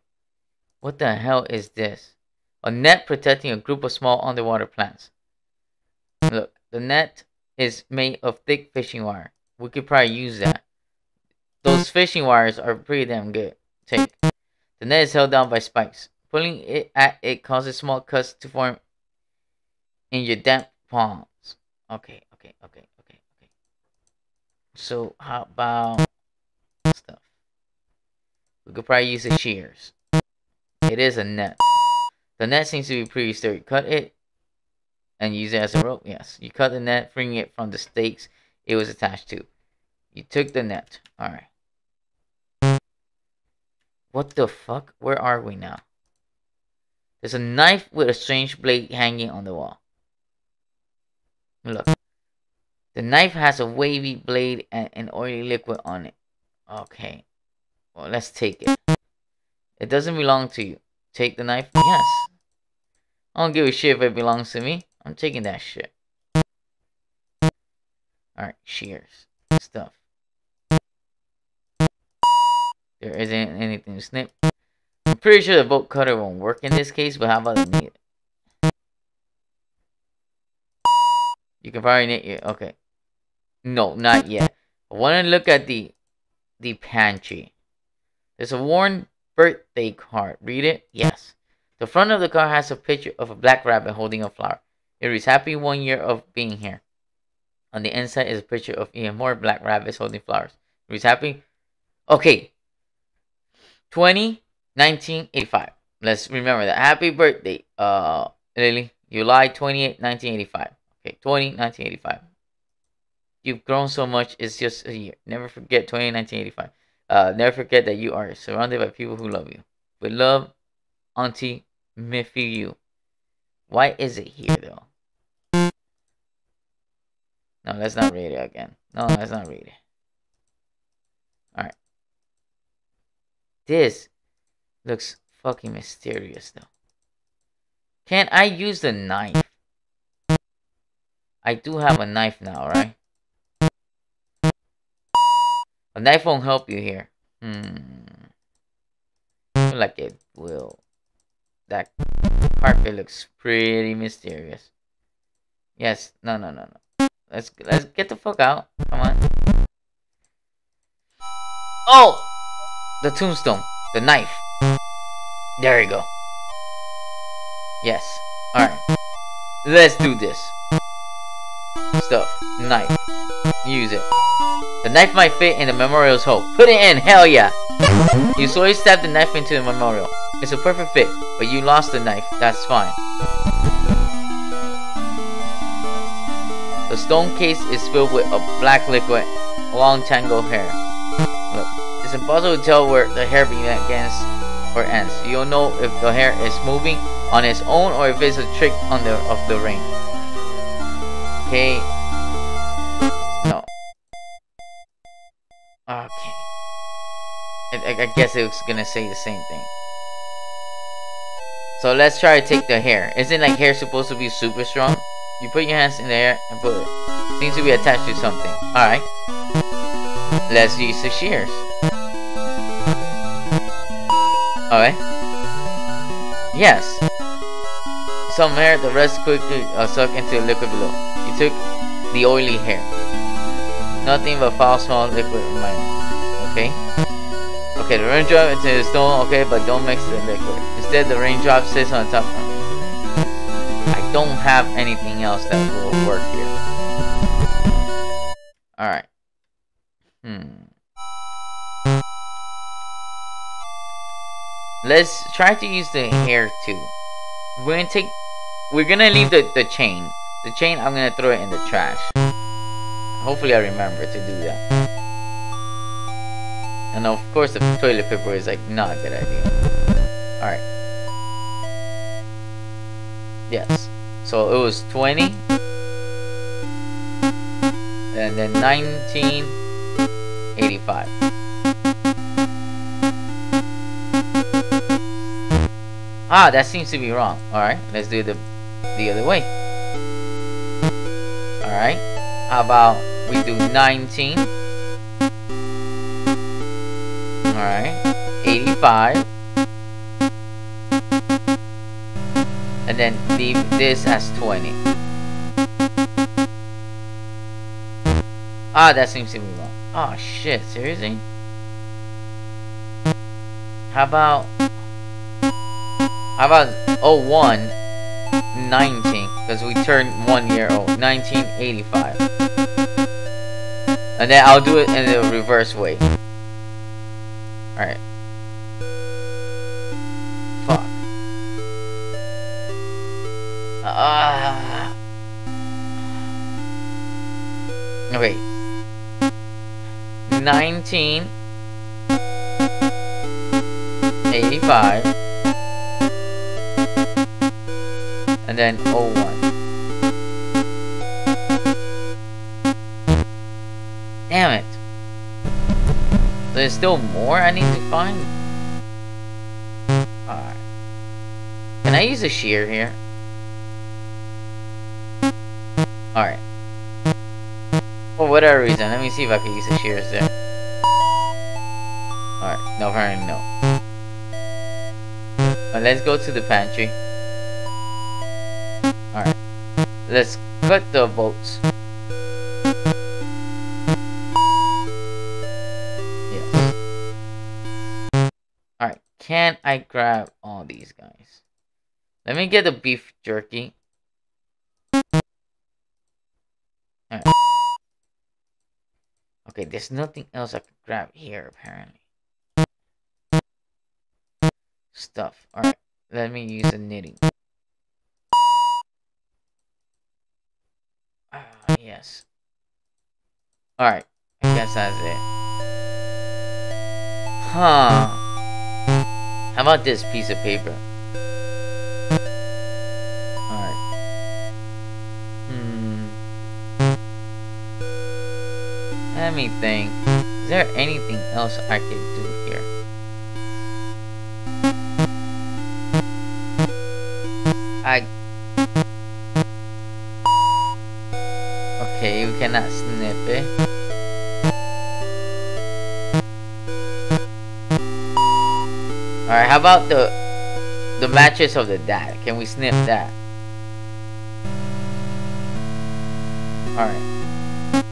What the hell is this? A net protecting a group of small underwater plants. Look, the net is made of thick fishing wire. We could probably use that. Those fishing wires are pretty damn good. Take. The net is held down by spikes. Pulling it at it causes small cuts to form in your damp palms. Okay, okay, okay, okay, okay. So how about stuff? We could probably use the shears. It is a net. The net seems to be pretty sturdy. Cut it and use it as a rope? Yes. You cut the net, freeing it from the stakes it was attached to. You took the net. Alright. What the fuck? Where are we now? There's a knife with a strange blade hanging on the wall. Look. The knife has a wavy blade and an oily liquid on it. Okay. Well, let's take it. It doesn't belong to you. Take the knife? Yes. I don't give a shit if it belongs to me. I'm taking that shit. Alright, shears. Stuff. There isn't anything to snip. I'm pretty sure the bolt cutter won't work in this case, but how about the knit? You can knit it. Okay. No, not yet. I want to look at the the pantry. There's a worn birthday card. Read it? Yes. The front of the card has a picture of a black rabbit holding a flower. It reads, Happy one year of being here. On the inside is a picture of even more black rabbits holding flowers. It reads, Happy. Okay. 20, 1985. Let's remember that. Happy birthday, uh, Lily. July 28, 1985. Okay, 20, 1985. You've grown so much, it's just a year. Never forget 20, 1985. Uh, never forget that you are surrounded by people who love you. With love, Auntie Miffy you. Why is it here though? No, let's not read it again. No, let's not read it. Alright. This looks fucking mysterious though. Can I use the knife? I do have a knife now, right? A knife won't help you here. Hmm. Like it will. That carpet looks pretty mysterious. Yes. No, no, no, no. Let's let's get the fuck out. Come on. Oh! The tombstone. The knife. There you go. Yes. Alright. Let's do this. Stuff. Knife. Use it. The knife might fit in the memorial's hole. Put it in, hell yeah! You slowly stab the knife into the memorial. It's a perfect fit, but you lost the knife. That's fine. The stone case is filled with a black liquid, long tangled hair. Look, It's impossible to tell where the hair begins or ends. You'll know if the hair is moving on its own or if it's a trick on the of the ring. Okay. I, guess it was gonna say the same thing. So let's try to take the hair. Isn't like hair supposed to be super strong? You put your hands in the air and pull it. Seems to be attached to something. Alright. Let's use the shears. Alright. Yes. Some hair, the rest quickly uh, suck into the liquid below. You took the oily hair. Nothing but foul small liquid remaining. Okay? Okay, the raindrop into the stone, okay, but don't mix the liquid. Instead, the raindrop sits on top I don't have anything else that will work here. Alright. Hmm. Let's try to use the hair too. We're gonna take... We're gonna leave the, the chain. The chain, I'm gonna throw it in the trash. Hopefully I remember to do that. And of course the toilet paper is like not a good idea. Alright. Yes. So it was 20. And then 1985. Ah, that seems to be wrong. Alright, let's do the the other way. Alright. How about we do 19? Alright. 85. and then leave this as 20 ah that seems to be wrong. Oh shit seriously? How about how about 01 19 because we turned one year old 1985 and then I'll do it in the reverse way alright. Fuck. Uh, okay. 19 85 and then 01 damn it there's still more I need to find alright can I use a shear here Alright. For whatever reason, let me see if I can use the shears there. Alright, no, apparently no. But let's go to the pantry. Alright. Let's cut the bolts. Can I grab all these guys? Let me get the beef jerky. Okay, there's nothing else I can grab here, apparently. Stuff. Alright, let me use the knitting. Ah, yes. Alright, I guess that's it. Huh. How about this piece of paper? All right. Hmm. Let me think. Is there anything else I could do here? I... Okay, we cannot snip it. Alright, how about the the mattress of the dad? Can we snip that? Alright.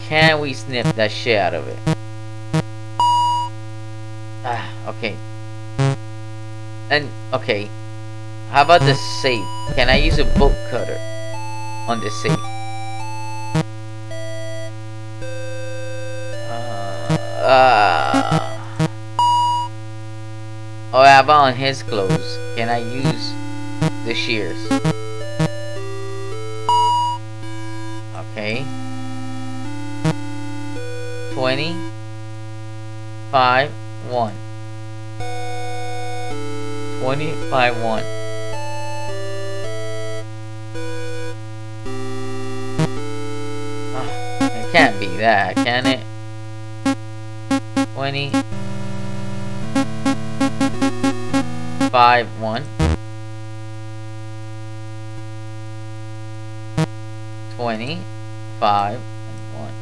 Can we snip that shit out of it? Ah, okay. And, okay. How about the safe? Can I use a bolt cutter on the safe? Uh, uh, about on his clothes? Can I use the shears? Okay. 20 5, 1. 25, 1. Oh, it can't be that, can it? 20. 5, 1. 20, 5, and 1.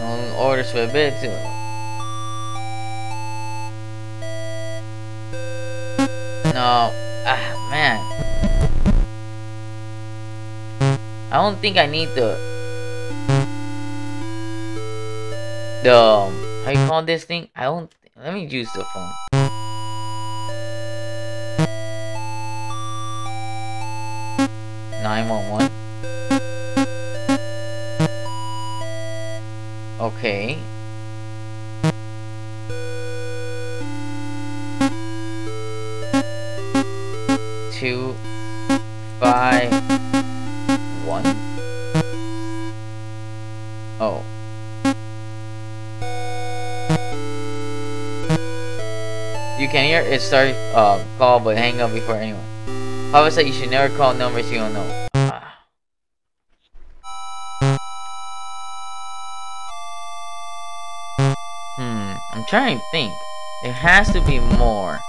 No orders for a bit too. No. Ah, man. I don't think I need the... The... How you call this thing? I don't... Let me use the phone. 911. Okay. Two, five, can hear it start uh, call but hang up before anyone. Papa said you should never call numbers you don't know. Ah. Hmm, I'm trying to think. There has to be more.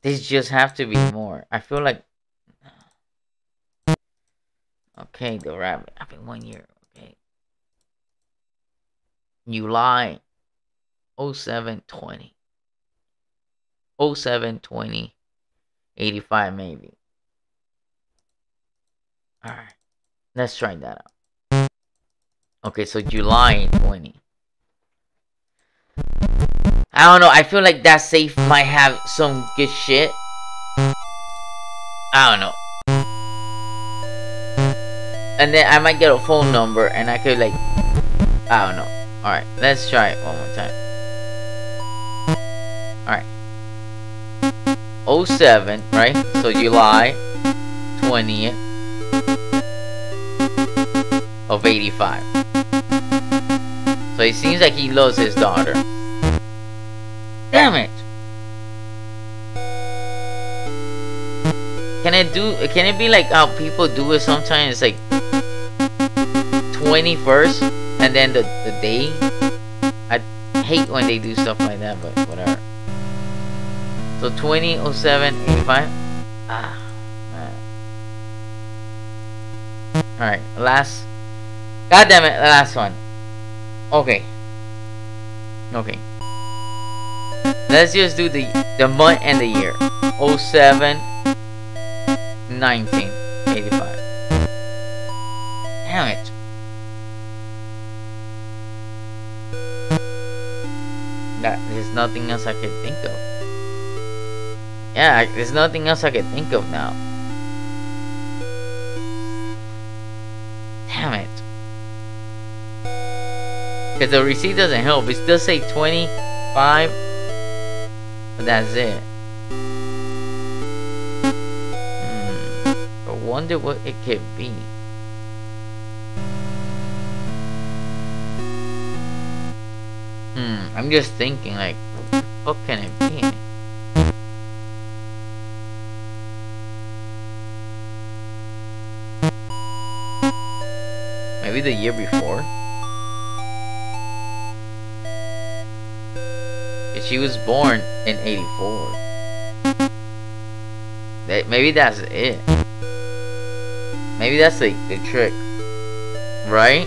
This just have to be more. I feel like... Okay, the rabbit. I've been one year. Okay. You lie. 0720. 0720. 85 maybe. Alright. Let's try that out. Okay, so July 20. I don't know. I feel like that safe might have some good shit. I don't know. And then I might get a phone number and I could like... I don't know. Alright, let's try it one more time. 07, right? So July 20th of 85. So it seems like he loves his daughter. Damn it! Can it do, can it be like how people do it sometimes? It's like 21st and then the, the day? I hate when they do stuff like that, but whatever. So 20, 07, 85. Ah, man. Alright, last. God damn it, last one. Okay. Okay. Let's just do the, the month and the year. 07, 19, 85. Damn it. That, there's nothing else I could think of. Yeah, there's nothing else I can think of now. Damn it. Because the receipt doesn't help. It still say 25. But that's it. Hmm. I wonder what it could be. Hmm. I'm just thinking like, what can it be? Maybe the year before? If she was born in 84. That, maybe that's it. Maybe that's like the trick. Right?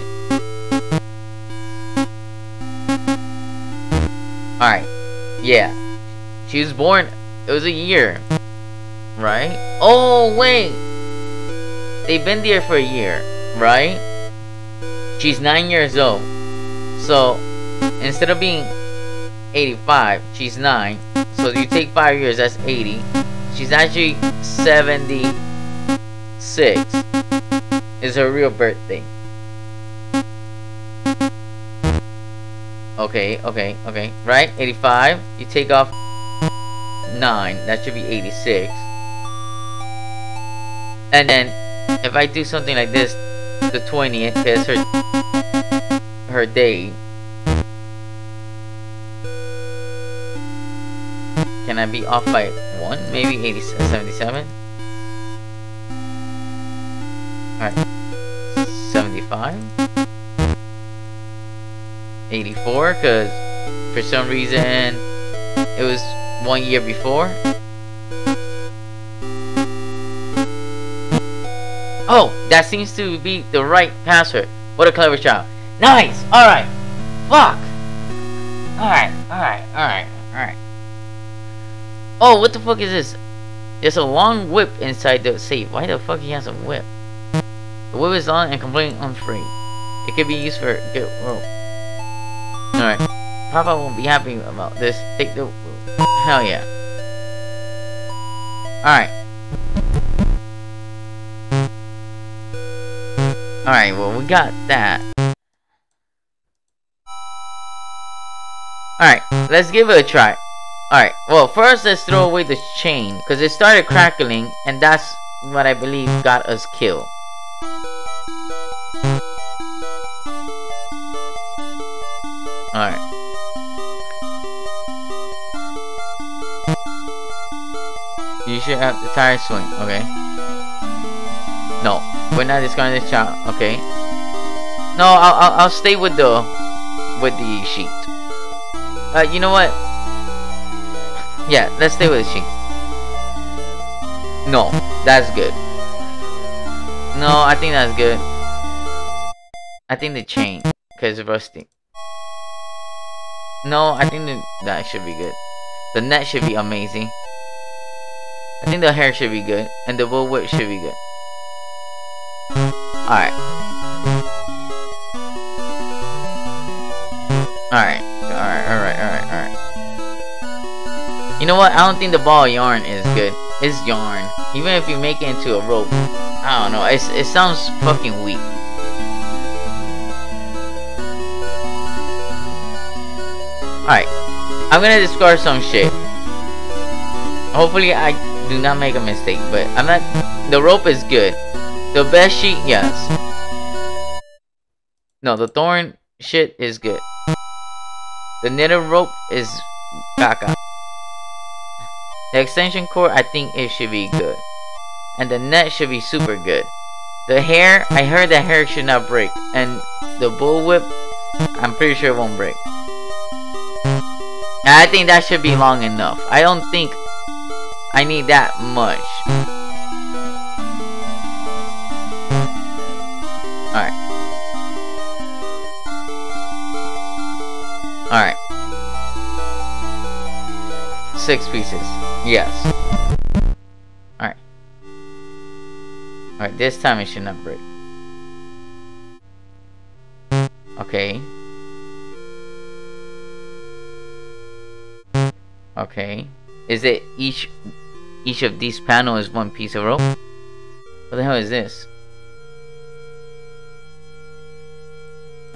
Alright. Yeah. She was born... It was a year. Right? Oh, wait! They've been there for a year. Right? She's 9 years old. So, instead of being 85, she's 9. So you take 5 years, that's 80. She's actually 76. Is her real birthday. Okay, okay, okay. Right? 85. You take off 9. That should be 86. And then, if I do something like this, the 20th, is her her day. Can I be off by one? Maybe 80, 77? Alright. 75? 84? Because for some reason it was one year before. Oh, that seems to be the right password. What a clever child. Nice! Alright. Fuck! Alright, alright, alright, alright. Oh, what the fuck is this? There's a long whip inside the safe. Why the fuck he has a whip? The whip is on and completely unfree. It could be used for good rope. Alright. Papa won't be happy about this. Take the... Hell yeah. Alright. Alright, well, we got that. Alright, let's give it a try. Alright, well, first let's throw away the chain, because it started crackling, and that's what I believe got us killed. Alright. You should have the tire swing, okay? We're not discarding this child. Okay. No, I'll, I'll, I'll stay with the with the sheet. Uh, you know what? Yeah, let's stay with the sheet. No, that's good. No, I think that's good. I think the chain, cause it's rusty. No, I think the, that should be good. The net should be amazing. I think the hair should be good, and the bullwhip should be good. Alright. Alright. Alright, alright, alright, alright. You know what? I don't think the ball yarn is good. It's yarn. Even if you make it into a rope. I don't know. It's, it sounds fucking weak. Alright. I'm gonna discard some shit. Hopefully I do not make a mistake. But I'm not... The rope is good. The best sheet, yes. No, the thorn shit is good. The knitted rope is caca. The extension cord, I think it should be good. And the net should be super good. The hair, I heard the hair should not break. And the bullwhip, I'm pretty sure it won't break. I think that should be long enough. I don't think I need that much. Alright. Six pieces. Yes. Alright. Alright, this time it should not break. Okay. Okay. Is it each each of these panels is one piece of rope? What the hell is this?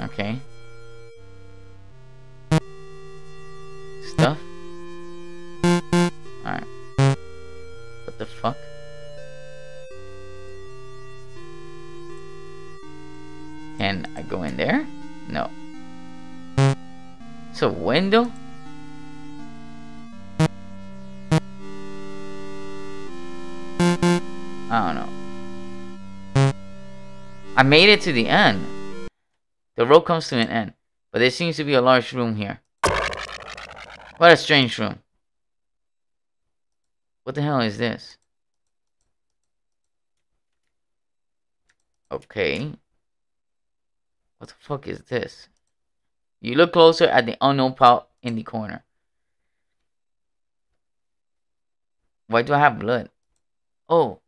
Okay. Window? I don't know. I made it to the end. The road comes to an end, but there seems to be a large room here. What a strange room. What the hell is this? Okay. What the fuck is this? You look closer at the unknown pot in the corner. Why do I have blood? Oh.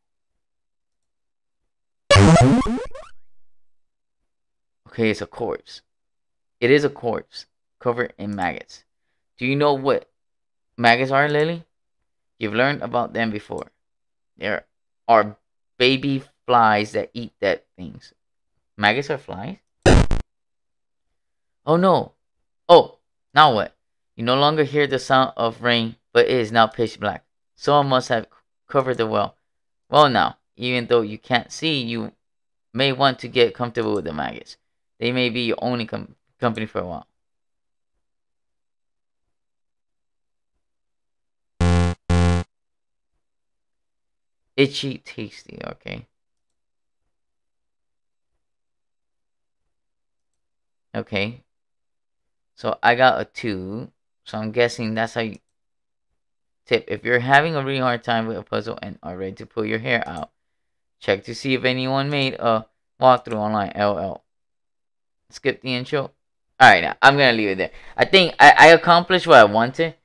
Okay, it's a corpse. It is a corpse covered in maggots. Do you know what maggots are, Lily? You've learned about them before. There are baby flies that eat dead things. Maggots are flies? Oh no. Oh, now what? You no longer hear the sound of rain, but it is now pitch black. Someone must have covered the well. Well now, even though you can't see, you may want to get comfortable with the maggots. They may be your only com company for a while. Itchy tasty, okay. Okay. So I got a two. So I'm guessing that's how you tip. If you're having a really hard time with a puzzle and are ready to pull your hair out, check to see if anyone made a walkthrough online. LL. Skip the intro. Alright, now I'm gonna leave it there. I think I, I accomplished what I wanted.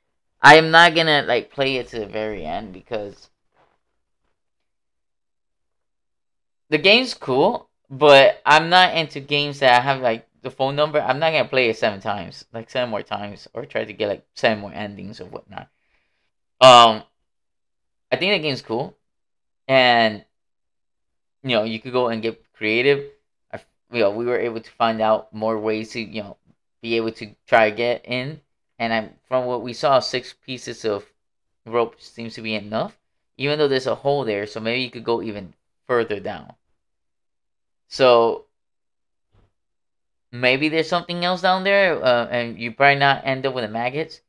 I am not gonna like play it to the very end because the game's cool, but I'm not into games that I have like the phone number. I'm not gonna play it seven times, like seven more times, or try to get like seven more endings or whatnot. Um, I think the game's cool, and you know you could go and get creative. I, you know, we were able to find out more ways to you know be able to try to get in, and I'm from what we saw, six pieces of rope seems to be enough. Even though there's a hole there, so maybe you could go even further down. So maybe there's something else down there, uh, and you probably not end up with the maggots.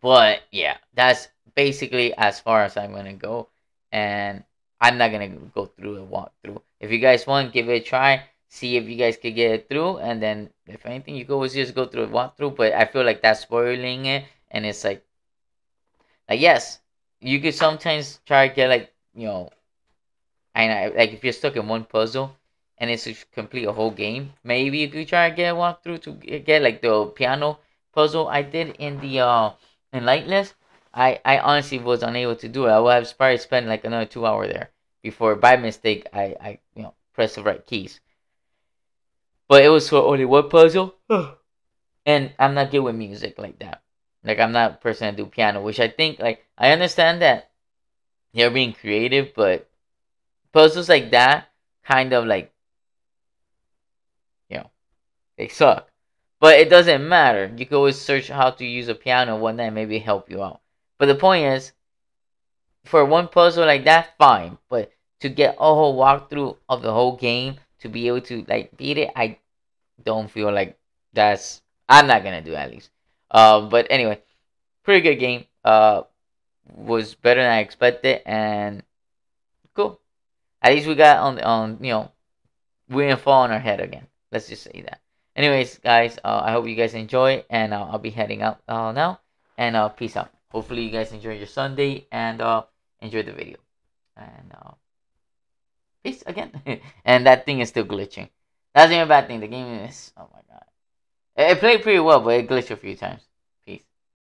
But yeah, that's basically as far as I'm gonna go, and I'm not gonna go through a walkthrough. If you guys want, give it a try. See if you guys could get it through, and then if anything, you can always just go through a walkthrough. But I feel like that's spoiling it, and it's like, like yes, you could sometimes try to get like you know and I, like if you're stuck in one puzzle and it's to complete a whole game, maybe if you try to get a walkthrough to get like the piano puzzle I did in the uh in Lightless. I I honestly was unable to do it. I would have probably spent like another two hour there before by mistake I I you know press the right keys. But it was for only one puzzle, [sighs] and I'm not good with music like that. Like I'm not a person that do piano, which I think like I understand that they're being creative, but puzzles like that kind of like they suck. But it doesn't matter. You can always search how to use a piano one day maybe help you out. But the point is for one puzzle like that fine. But to get a whole walkthrough of the whole game to be able to like beat it i don't feel like that's i'm not gonna do at least. Uh, but anyway pretty good game. Uh was better than i expected and cool. At least we got on on you know we didn't fall on our head again. Let's just say that. Anyways, guys, uh, I hope you guys enjoy, and uh, I'll be heading out uh, now. And uh, peace out. Hopefully, you guys enjoy your Sunday and uh, enjoy the video. And uh, peace again. [laughs] and that thing is still glitching. That's not a bad thing. The game is oh my god. It, it played pretty well, but it glitched a few times.